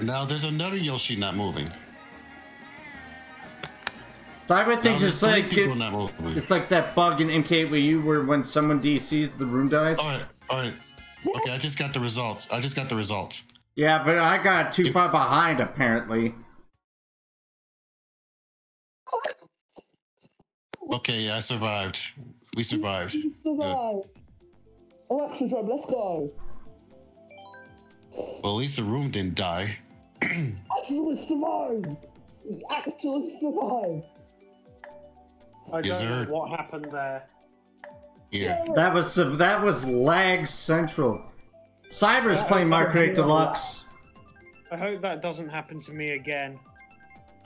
Now there's another Yoshi not moving. Cyber Now thinks there's it's like it- not it's like that bug in MKWU where when someone DCs the room dies. All right, all right. Okay, I just got the results. I just got the results. Yeah, but I got too far behind apparently. Okay, yeah, I survived. We survived. Survive. Alexa, Drum, let's go. Well, at least the room didn't die. Actually survived. We actually survived. I don't know what happened there. Yeah. That was that was lag central. Cyber's playing Mario Kart Deluxe. I hope that doesn't happen to me again.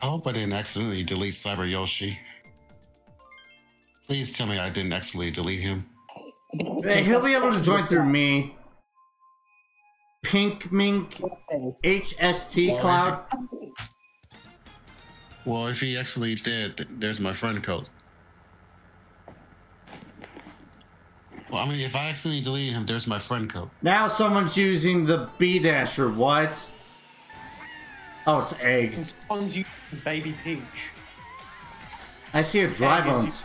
I hope I didn't accidentally delete Cyber Yoshi. Please tell me I didn't accidentally delete him. Hey, he'll be able to join through me. Pink Mink HST Cloud. Well, if he actually did, there's my friend code. Well, I mean, if I accidentally deleted him, there's my friend code. Now someone's using the B dash or what? Oh, it's egg. And someone's using Baby Peach. I see a dry Egg is- bones.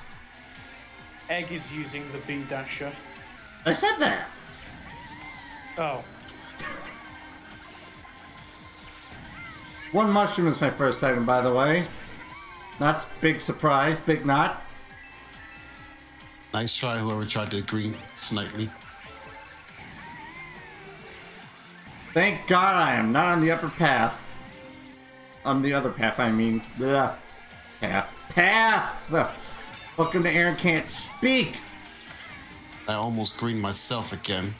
Egg is using the B dasher. I said that. Oh. One mushroom is my first item, by the way. Not big surprise, big not. Nice try, whoever tried to green snipe me. Thank God I am not on the upper path. On the other path, I mean. Blah. Path. Path! Ugh. Welcome to Aaron Can't Speak! I almost greened myself again.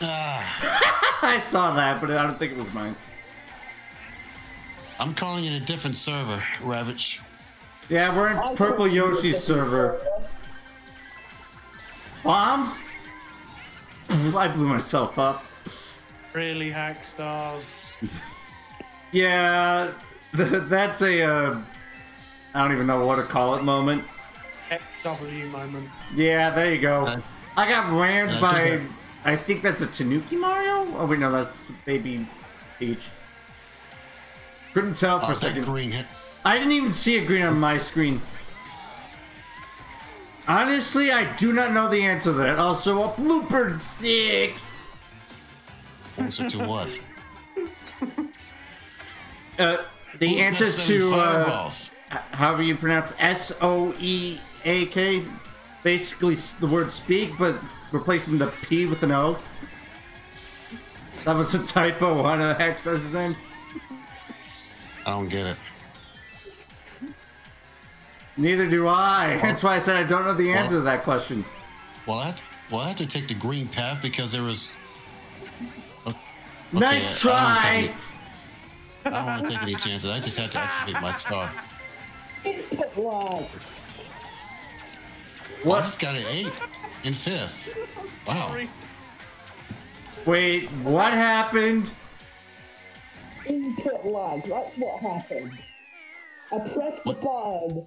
Ah, I saw that, but I don't think it was mine. I'm calling it a different server, Ravage. Yeah, we're in Purple Yoshi's server. Bombs? I blew myself up. Really, hack stars. Yeah, th- that's a, uh, I don't even know what to call it moment. XW moment. Yeah, there you go. Okay. I got rammed Yeah, I by, think I think that's a Tanuki Mario? Oh wait, no, that's Baby Peach. Couldn't tell for Oh, a second. green hit. I didn't even see a green on my screen. Honestly, I do not know the answer to that. Also, a blooper six. Answer to what? Uh, the Who's answer to uh, however you pronounce S O E A K, basically the word speak, but replacing the P with an O. That was a typo on a Hackstar's end. I don't get it. Neither do I. That's why I said I don't know the answer to that question. Well, I well, I had to take the green path because there was. O- okay, nice I- I try. I don't want to take any chances. I just had to activate my star. Input lag. I What? just got an eight in fifth. Wow. Wait, what happened? Input lag. That's what happened. I pressed the button.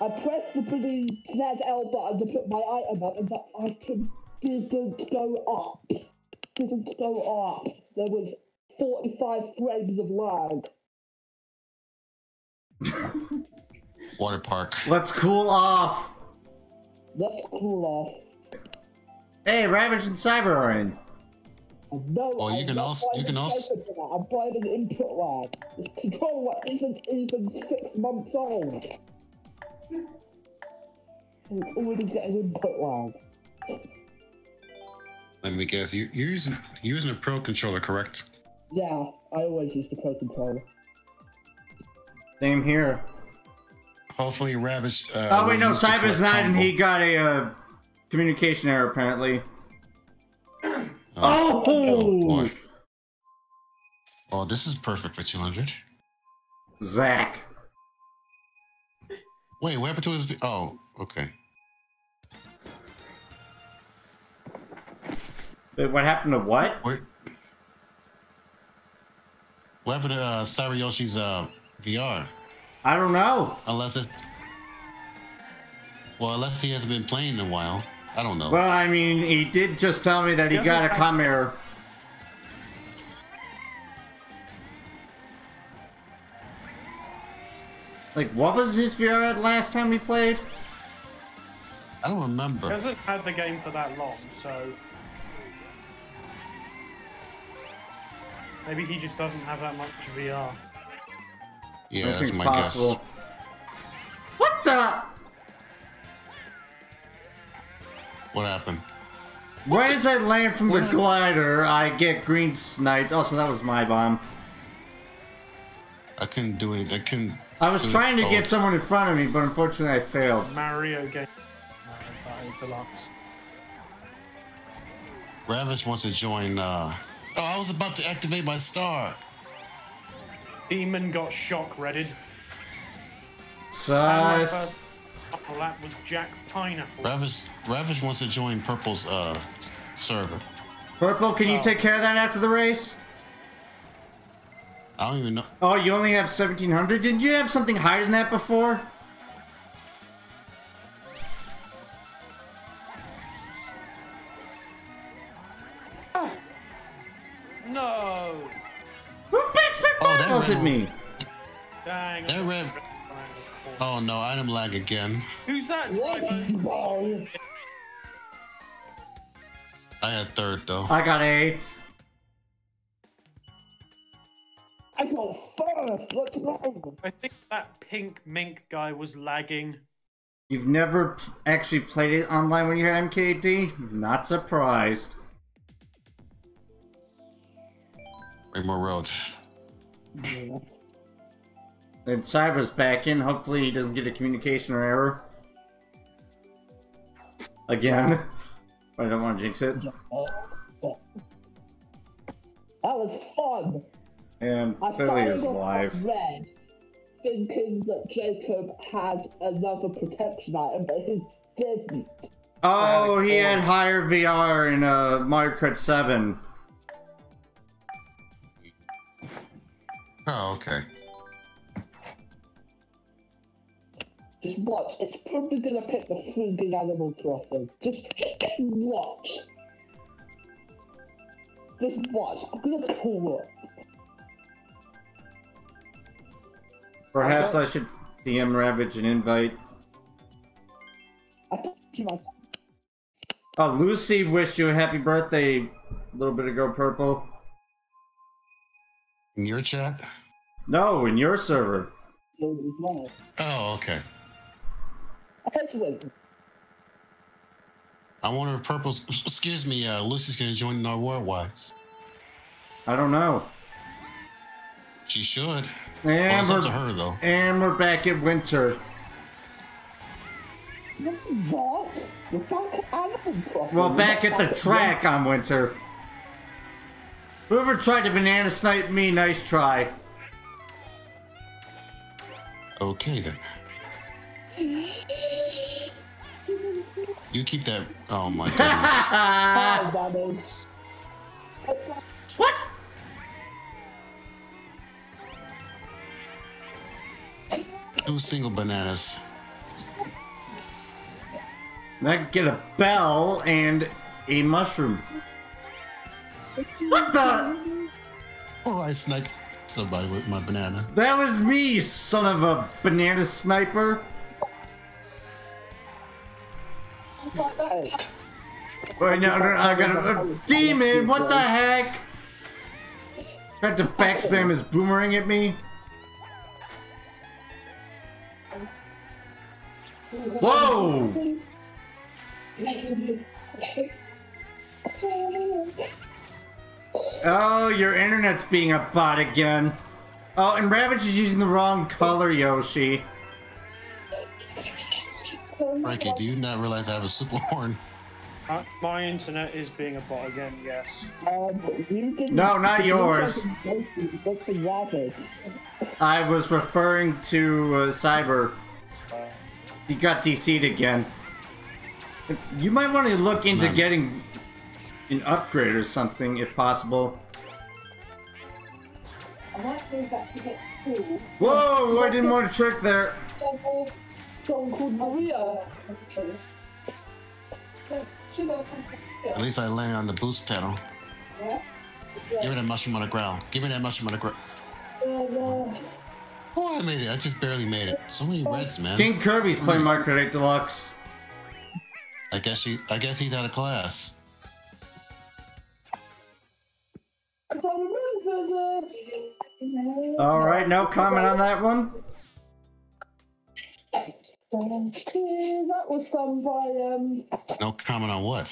I pressed the bloody ZL button to put my item up, and the item didn't go up. Didn't go up. There was 45 frames of lag. Water park. Let's cool off. Let's cool off. Hey, Ravage and Cyber are in. No, Oh, you I'm can not also- you can a also- paper for that. I'm buying an input lag. This controller isn't even six months old. And It's already getting input lag. Let me guess. You, you're using you're using a pro controller, correct? Yeah, I always use the pro controller. Same here. Hopefully, Ravage. Uh, Oh wait, no, use Cyber's correct not, and he got a uh, communication error apparently. Oh! boy. Oh, this is perfect for 200. Zach. Wait, what happened to his? Oh, okay. Wait, what happened to what? Wait. What happened to uh, Cyber Yoshi's uh, VR? I don't know. Unless it's. Well, unless he hasn't been playing in a while. I don't know. Well, I mean, he did just tell me that he He got a doesn't have- com error. Like, what was his VR at last time we played? I don't remember. He hasn't had the game for that long, so maybe he just doesn't have that much VR. Yeah, I that's my possible. guess. What the? What happened? Right as I land from the What? glider, I get green sniped. Also, that was my bomb. I couldn't do anything. I couldn't. I was do- trying to oh, get someone in front of me, but unfortunately I failed. Mario game. Mario Party Deluxe. Ravish wants to join. uh Oh, I was about to activate my star. Demon got shock redded. And my Sus. that was Jack Pineapple. Ravish, Ravish wants to join Purple's uh server. Purple, can you Oh. take care of that after the race? I don't even know. Oh, you only have 1700? Didn't you have something higher than that before? Oh, at me? Dang. That red- Oh no, item lag again. Who's that? What? I had third though. I got eighth. I got first. Let's go. I think that pink mink guy was lagging. You've never actually played it online when you had MKD? Not surprised. Rainbow Road. And Cyber's back in. Hopefully he doesn't get a communication error. Again. I don't want to jinx it. That was fun. And I Philly is started off live. red, thinking that Jacob had another protection item, but he didn't. Oh, he had higher VR in uh, Mario Kart 7. Oh, okay. Just watch. It's probably gonna pick the freaking animal crossing. Just watch. Just watch. I'm gonna pull it. Perhaps I I should DM Ravage an invite. I thought you might. Oh, Lucy wished you a happy birthday a little bit ago, Purple. In your chat? No, in your server. know as well. Oh, okay. Anyway, I wonder if Purple's. Excuse me, uh, Lucy's gonna join our Worldwides. I don't know. She should. And Well, it's up to we're, her though. and we're back at winter. what? The back animal crossing. Well, back at the track on winter. Whoever tried to banana snipe me, nice try. Okay then. You keep that. Oh my goodness. What? Two single bananas. I get a bell and a mushroom. What the? Oh, I sniped somebody with my banana. That was me, son of a banana sniper. Wait, no, no, I got a, a demon. What the heck? Tried to backspam his boomerang at me. Whoa! Oh, your internet's being a bot again. Oh, and Ravage is using the wrong color, Yoshi. Frankie, do you not realize I have a super horn? Uh, my internet is being a bot again, yes. um, you didn't- No, not yours. What's the rabbit? I was referring to uh, Cyber. He got DC'd again. You might want to look into getting an upgrade or something, if possible. I might go back to get school. Whoa! I didn't want to trick there. Someone someone called Maria. She knows At least I landed on the boost pedal. Yeah. Give me that mushroom on the ground. Give me that mushroom on the ground. Uh, Oh, I made it. I just barely made it. So many reds, man. King Kirby's playing Mario Kart 8 Deluxe. I guess she. I guess he's out of class. All right, no comment on that one. That was done by um. No comment on what.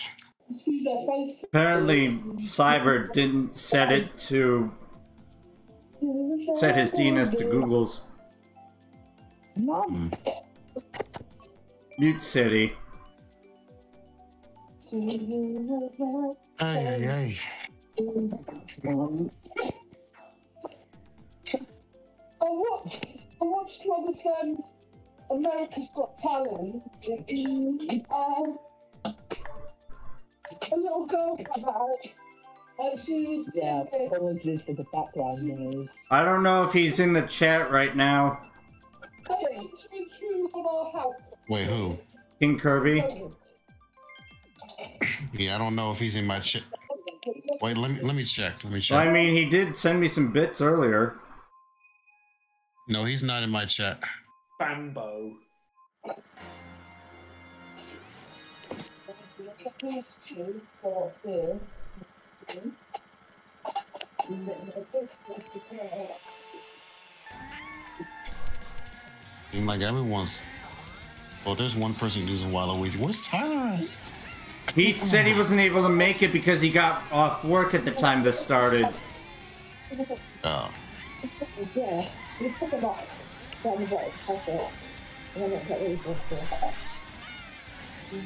See their face. Apparently, Cyber didn't set it to set his DNS to Google's Mom. Mute City. Ay, ay, ay. I watched. I watched one of um, America's Got Talent. Um, a little girl came out. And she was yeah, apologies for the background noise. I don't know if he's in the chat right now. Hey, she threw on our house. Wait, who? King Kirby. Yeah, I don't know if he's in my chat. Wait, let me let me check. Let me check. I mean, he did send me some bits earlier. No, he's not in my chat. Bambo. these two for here. And there's one. Seems like everyone's. Well, there's one person using Waluigi. Where's Tyler at? He said he wasn't able to make it because he got off work at the time this started. Oh, Yeah, you put them up. That was like, that's it. And then it's like, really good for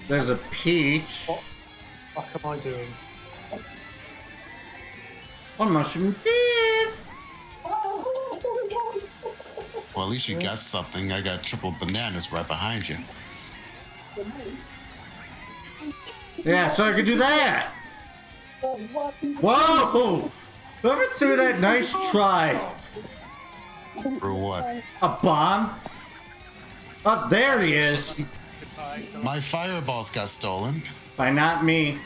There's a peach. What am I doing? One mushroom fifth. well, at least you got something. I got triple bananas right behind you. Yeah, so I could do that. What? Whoa! Whoever threw that nice try. For what? A bomb? Oh, there he is. My fireballs got stolen. By not me.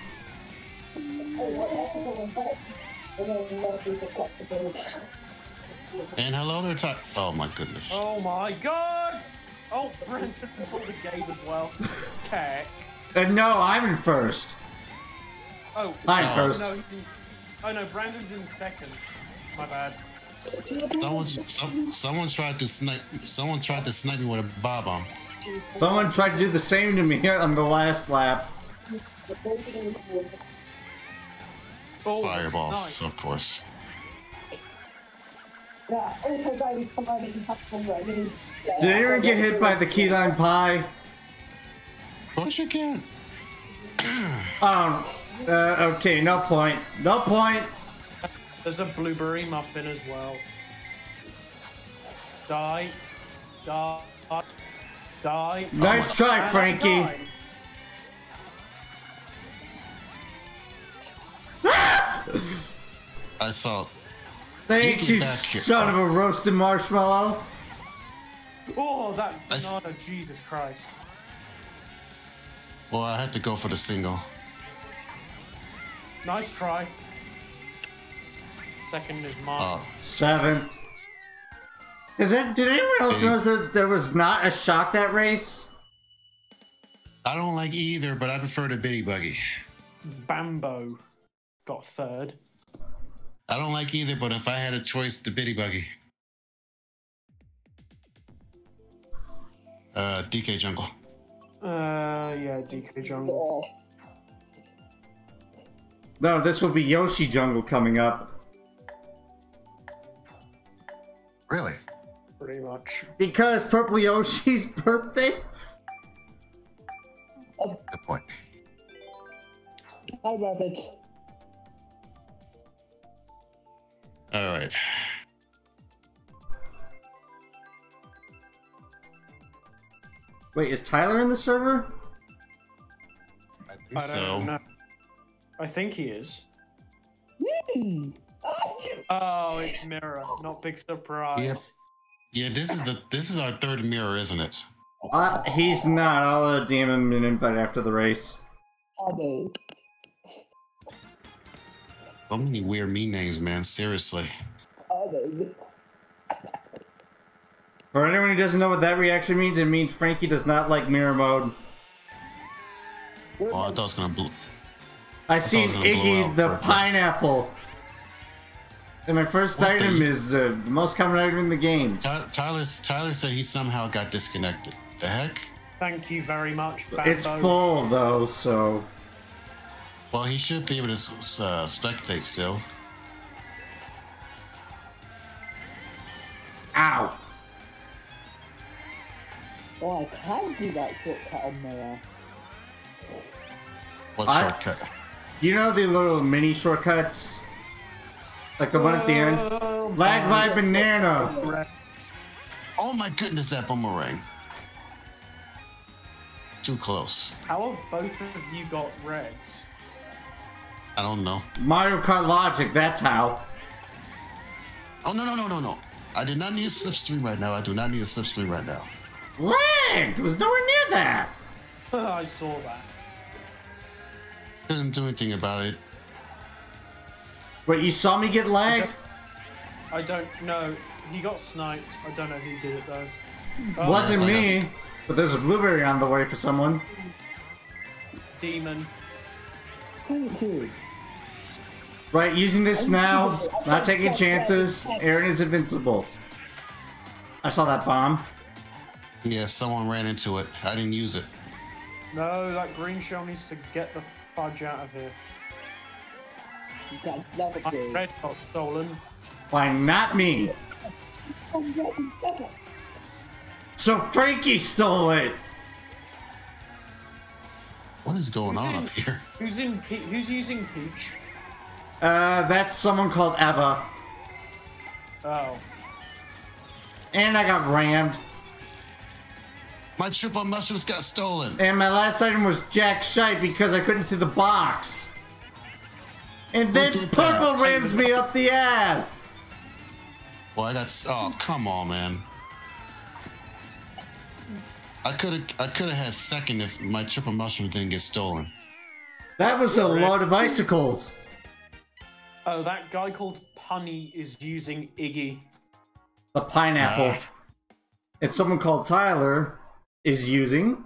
And hello there, Ty. Oh my goodness. Oh my god! Oh, Brandon pulled the game as well. Keck. Uh, no, I'm in first. Oh, I'm Oh. first. no, oh no, Brandon's in second. My bad. Someone, some, someone tried to snipe. Someone tried to snipe me with a Bob-omb. Someone tried to do the same to me on the last lap. Oh, Fireballs, nice. of course. Yeah, also guys, come on, you have some ready. Did anyone get hit by the key lime pie? Of course you can. Um, uh, okay, no point. No point. There's a blueberry muffin as well. Die. Die. Die. Nice try, And Frankie. I saw. Thanks, You you can back son of a roasted marshmallow. Oh, that I s- banana, Jesus Christ. Well, I had to go for the single. Nice try. Second is mine. Oh, Seventh. Is that? Did anyone else Eight. notice that there was not a shock that race? I don't like either, but I prefer the Biddybuggy. Bambo got third. I don't like either, but if I had a choice, the Biddybuggy. Uh, DK Jungle. Uh, yeah, DK Jungle. No, this will be Yoshi Jungle coming up Really? Pretty much. because Purple Yoshi's birthday. Good point. I love it. All right. Wait, is Tyler in the server? I think I don't so. know. I think he is. Oh, it's Mirror. Not big surprise. Yep. Yeah, this is the this is our third mirror, isn't it? Uh, he's not. I'll uh, DM him an invite after the race. Funny. So many weird me names, man. Seriously. Funny. For anyone who doesn't know what that reaction means, it means Frankie does not like mirror mode. Oh, I thought it was gonna blow. I see was gonna Iggy the pineapple. And my first What the- item is uh, the most common item in the game. Ty- Tyler Tyler said he somehow got disconnected. The heck? Thank you very much, Bambo. It's full though, so Well, he should be able to uh, spectate still. ow. Oh, I can do that shortcut on there. What I- shortcut? You know the little mini shortcuts, like the one at the end. Oh, Lag by banana. Oh my goodness, that boomerang! Too close. How have both of you got reds? I don't know. Mario Kart logic. That's how. Oh no no no no no! I did not need a slipstream right now. I do not need a slipstream right now. Lagged. It Was nowhere near that. I saw that. Couldn't do anything about it. Wait, you saw me get lagged? I don't know. He got sniped. I don't know who did it though. Oh, Wasn't yes, I me. guess. But there's a blueberry on the way for someone. Demon. Right, using this now, not taking chances. Aaron is invincible. I saw that bomb. Yeah, someone ran into it. I didn't use it. No, that green shell needs to get the fudge out of here. That's never My good. red got stolen. Why not me? Yeah, never. So Frankie stole it. What is going on up here? Who's in? Who's using peach? Uh, that's someone called Eva. Oh, And I got rammed. My triple mushrooms got stolen. And my last item was Jack Shite because I couldn't see the box. And then Purple that? rams me up the ass. Well, I got. Oh, come on, man. I could have. I could have had second if my triple mushroom didn't get stolen. That was a lot of icicles. oh, that guy called Punny is using Iggy. The pineapple. And someone called Tyler is using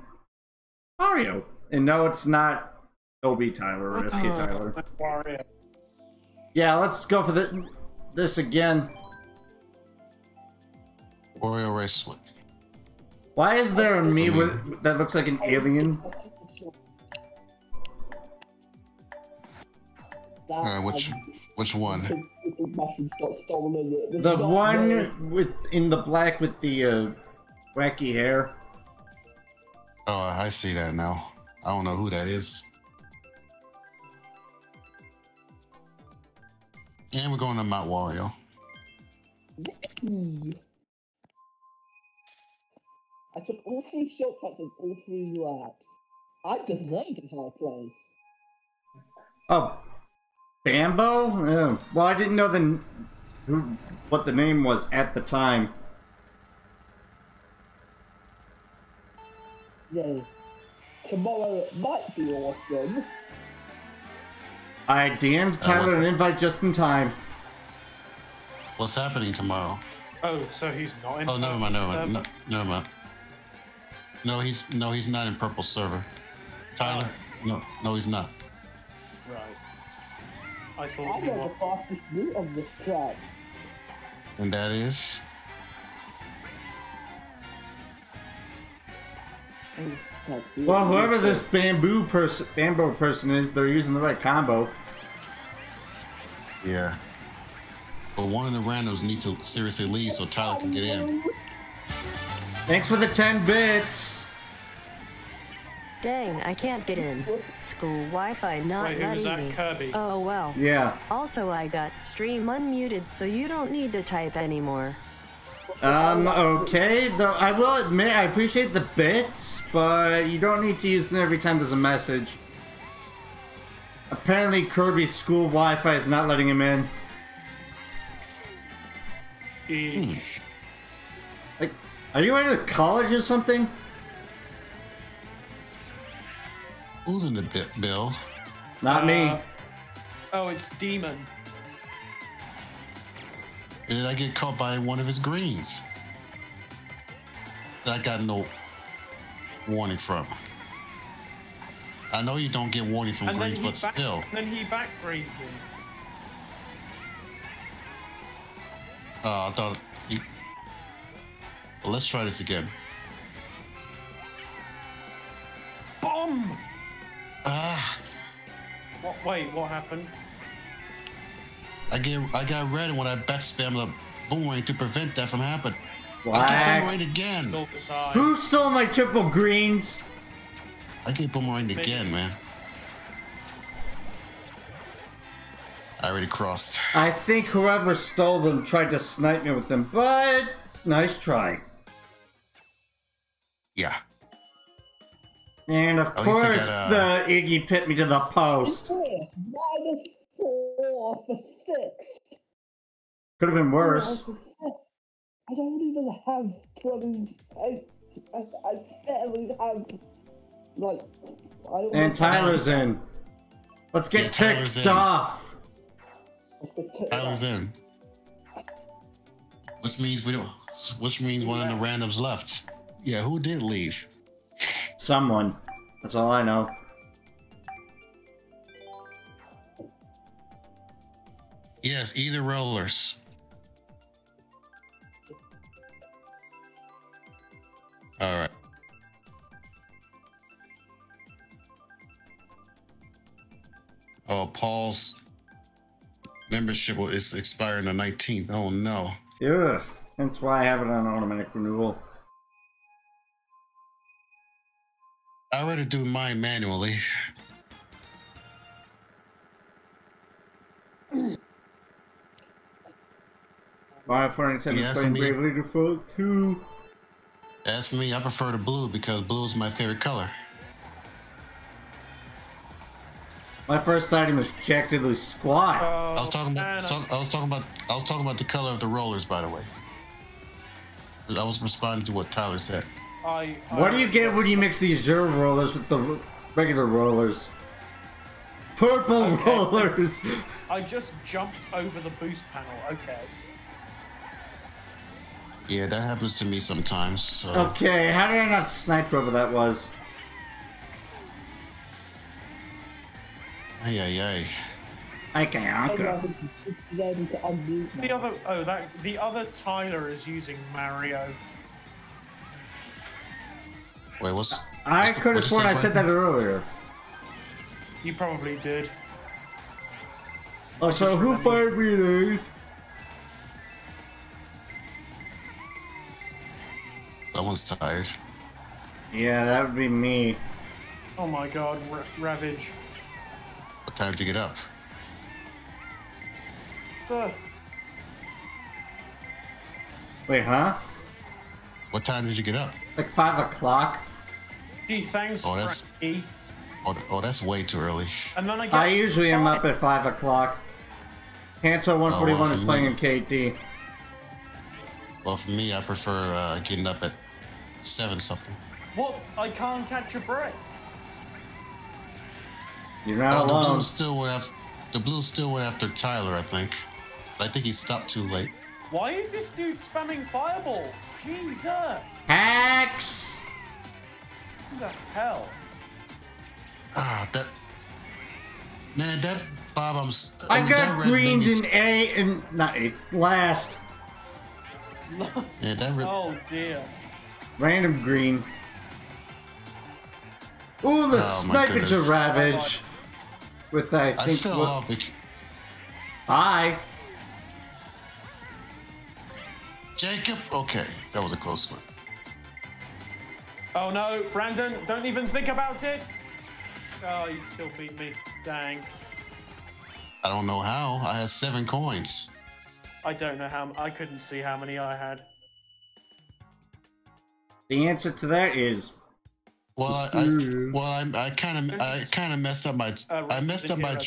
Mario. And no, it's not Toby Tyler or SK Tyler. Warrior. Yeah, let's go for the, this again. Oreo race. What? Why is there a me with that looks like an alien? Uh, which which one? Mushrooms got stolen. There's The one with in the black with the uh, wacky hair. Oh, I see that now. I don't know who that is. And we're going to Mount Wario. I took all three shortcuts in all three laps. I designed a high place. Oh, Bambo. Yeah. Well, I didn't know the who what the name was at the time. Yeah. Tomorrow it might be awesome. I DM'd Tyler what's an invite just in time. What's happening tomorrow? Oh, so he's not in. Oh, never mind, never mind. Um, No, never mind. No, he's no, he's not in purple server. Tyler, no, no, he's not. Right. I I thought you know were. the fastest route on this track. And that is Well, whoever this bamboo person, bamboo person is, they're using the right combo. yeah. But one of the randoms need to seriously leave so Tyler can get in. Thanks for the ten bits. Dang, I can't get in. School Wi-Fi not Wait, who was letting that? me. Kirby. Oh well. Yeah. Also, I got stream unmuted, so you don't need to type anymore. Um. Okay. Though I will admit, I appreciate the bits, but you don't need to use them every time there's a message. Apparently, Kirby's school Wi-Fi is not letting him in. Eesh. Like, are you going to college or something? Who's in the bit, Bill? Not me. Uh, Oh, it's Demon. Did I get caught by one of his greens? That I got no warning from. I know you don't get warning from And then greens, but back, still. and then he back greened me. Uh, I thought. He... Well, let's try this again. Bomb! Ah, What? Wait, what happened? I get I got red when I back spam the boomerang to prevent that from happening. I get Black. boomerang again. Gold was high. Who stole my triple greens? I get boomerang again, man. I already crossed. I think whoever stole them tried to snipe me with them, but nice try. Yeah. And of At course, got, uh, the Iggy pit me to the post. Yes, minus four for six. Could have been worse. I don't even have twenty. I, I, I barely have like. I don't And Tyler's in. Let's get Yeah, Tyler's ticked in. off. Tyler's in. Which means we don't. Which means one of the randoms left. Yeah, who did leave? Someone. That's all I know. Yes, either rollers. All right. Oh, Paul's membership will- is expiring the 19th. Oh no. Yeah, That's why I have it on automatic renewal. I already do mine manually. Five forty seven Yes, is playing me. Bravely Default 2. As for me, I prefer the blue because blue is my favorite color. My first item was Jack Diddley's Squad. Oh, I was talking about. talk- I was talking about. I was talking about the color of the rollers, by the way. I was responding to what Tyler said. I, I, what do you get when you mix the Azure rollers with the regular rollers? Purple Okay. rollers! I just jumped over the boost panel. Okay. Yeah, that happens to me sometimes. So. Okay, how did I not snipe whoever that was? Ay, ay, ay. Okay, I'm okay. able to, be able to unmute The other oh that the other Tyler is using Mario. Wait, what's? I what's the- could have sworn I said that earlier. You probably did. Oh, so who remembered. fired me in Someone's tired. Yeah, that would be me. Oh my god, Ra- Ravage. What time did you get up? Duh. Wait, huh? What time did you get up? Like 5 o'clock? Gee, thanks, Oh, that's- Frankie. Oh, oh, that's way too early. And then I get I usually am up at 5 o'clock. Hanso 141 Oh, is playing me. in KD. Well, for me, I prefer uh, getting up at seven something. what? I can't catch a break. You're not Oh, the alone. blue still went after. The blue still went after Tyler, I think. I think he stopped too late. Why is this dude spamming fireballs? Jesus! Hacks! Who the hell? Ah, that. Man, that Bob, I'm. s- I mean, got that red greened in A and not A, last. Yeah, that red. Oh dear. Random green. Ooh, the Oh, my sniper to goodness. Ravage. With I I think fell what- off. bec- Hi. Jacob. Okay, that was a close one. Oh no, Brandon, don't even think about it! Oh, you still beat me. Dang. I don't know how. I had seven coins. I don't know how. I couldn't see how many I had. The answer to that is Well, I, I well, I, I kind of, I kind of messed up my, Uh, I messed up my,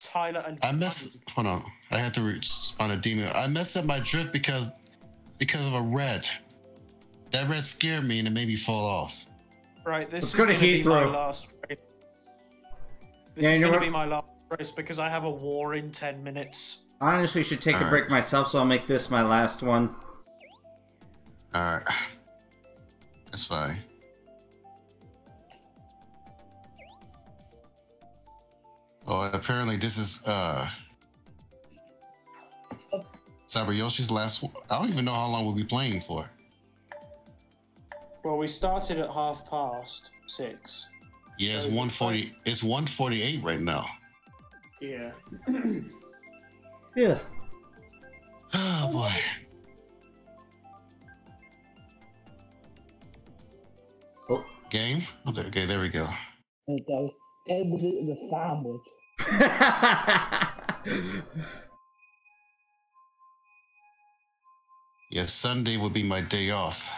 Tyler and I messed. Hold on, I had to respond to demon. I messed up my drift because, because of a red. That red scared me and it made me fall off. Right, this Let's is go to going to be my last race. This Yeah, is going to what? be my last race because I have a war in 10 minutes. I honestly should take a Alright. break myself, so I'll make this my last one. All right, that's fine. Oh, apparently this is uh Cyber Yoshi's last. I don't even know how long we'll be playing for. Well, we started at half past six. Yeah, it's Uh, one forty. It's one forty eight right now. Yeah. Yeah. Oh boy. Oh. Game. Okay, okay, there we go. There you go. Game was eating sandwich. Yes, Sunday will be my day off.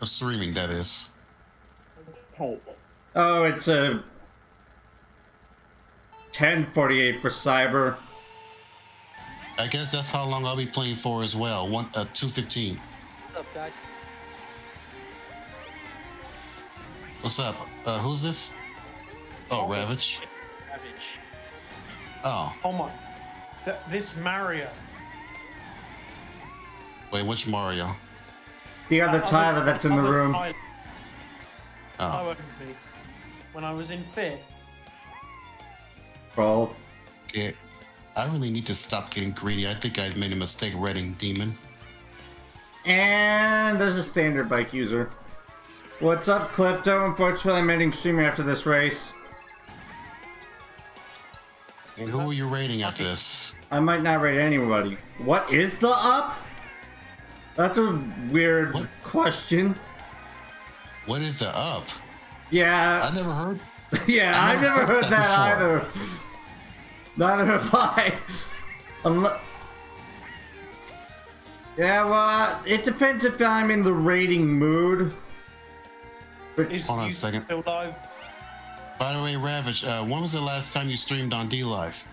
Of streaming, that is. Oh, it's a 1048 for Cyber. I guess that's how long I'll be playing for as well. One, uh, two fifteen. What's up, guys? What's up? Uh, who's this? Oh, Ravage. Ravage. Oh, Oh my. Th- this Mario. wait, which Mario? The other Other- Tyler that's in the room. Tyler Oh, owned me when I was in fifth. Crawl. Okay. I really need to stop getting greedy. I think I made a mistake rating demon. And there's a standard bike user. What's up, Clipto? Unfortunately, I'm ending streaming after this race. And who are you rating after this? I might not rate anybody. What is the up? That's a weird What? question. What is the up? Yeah, I never heard. yeah, I I've never never heard heard that, that either. Neither have I. Unle- yeah, well, uh, it depends if I'm in the raiding mood. But Is Hold on a second. Still live? By the way, Ravage, uh, when was the last time you streamed on DLive?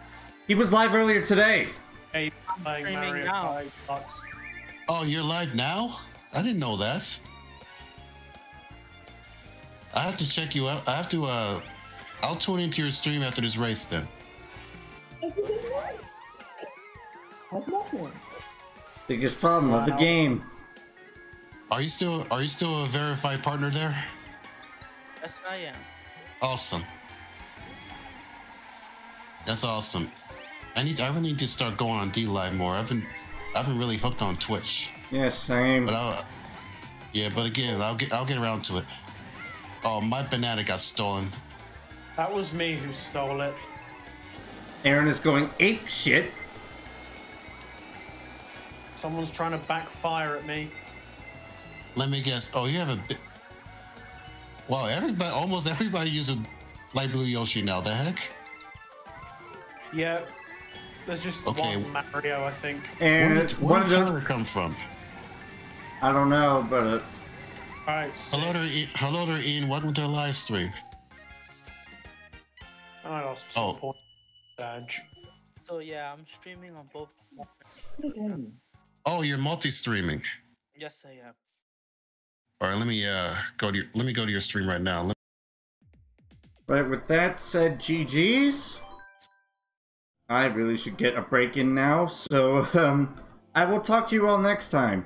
he was live earlier today. Hey, playing streaming Mario now. Kart 8 Deluxe. Oh, you're live now? I didn't know that. I have to check you out. I have to. uh I'll tune into your stream after this race then. Everything right? How's nothing? Biggest problem of the game. Are you still? Are you still a verified partner there? Yes, I am. Awesome. That's awesome. I need. I really need to start going on DLive more. I've been. I've been really hooked on Twitch. Yeah, same. But I'll. Yeah, but again, I'll get. I'll get around to it. Oh, my banana got stolen. That was me who stole it. Aaron is going ape shit. Someone's trying to backfire at me. Let me guess. Oh, you have a bit. Wow, everybody, almost everybody uses light blue Yoshi now. The heck? Yeah. There's just Okay. one Mario, I think. Where And did, where one did of Tyler come from? I don't know, but uh, Alright, so Hello there, Ian. Hello there, Ian. Welcome to the live stream. I lost two Oh. points. Badge. So yeah, I'm streaming on both. Oh, you're multi-streaming. Yes, I am. All right, let me uh go to your, let me go to your stream right now. Let- but with that said, GG's. I really should get a break in now, so um, I will talk to you all next time.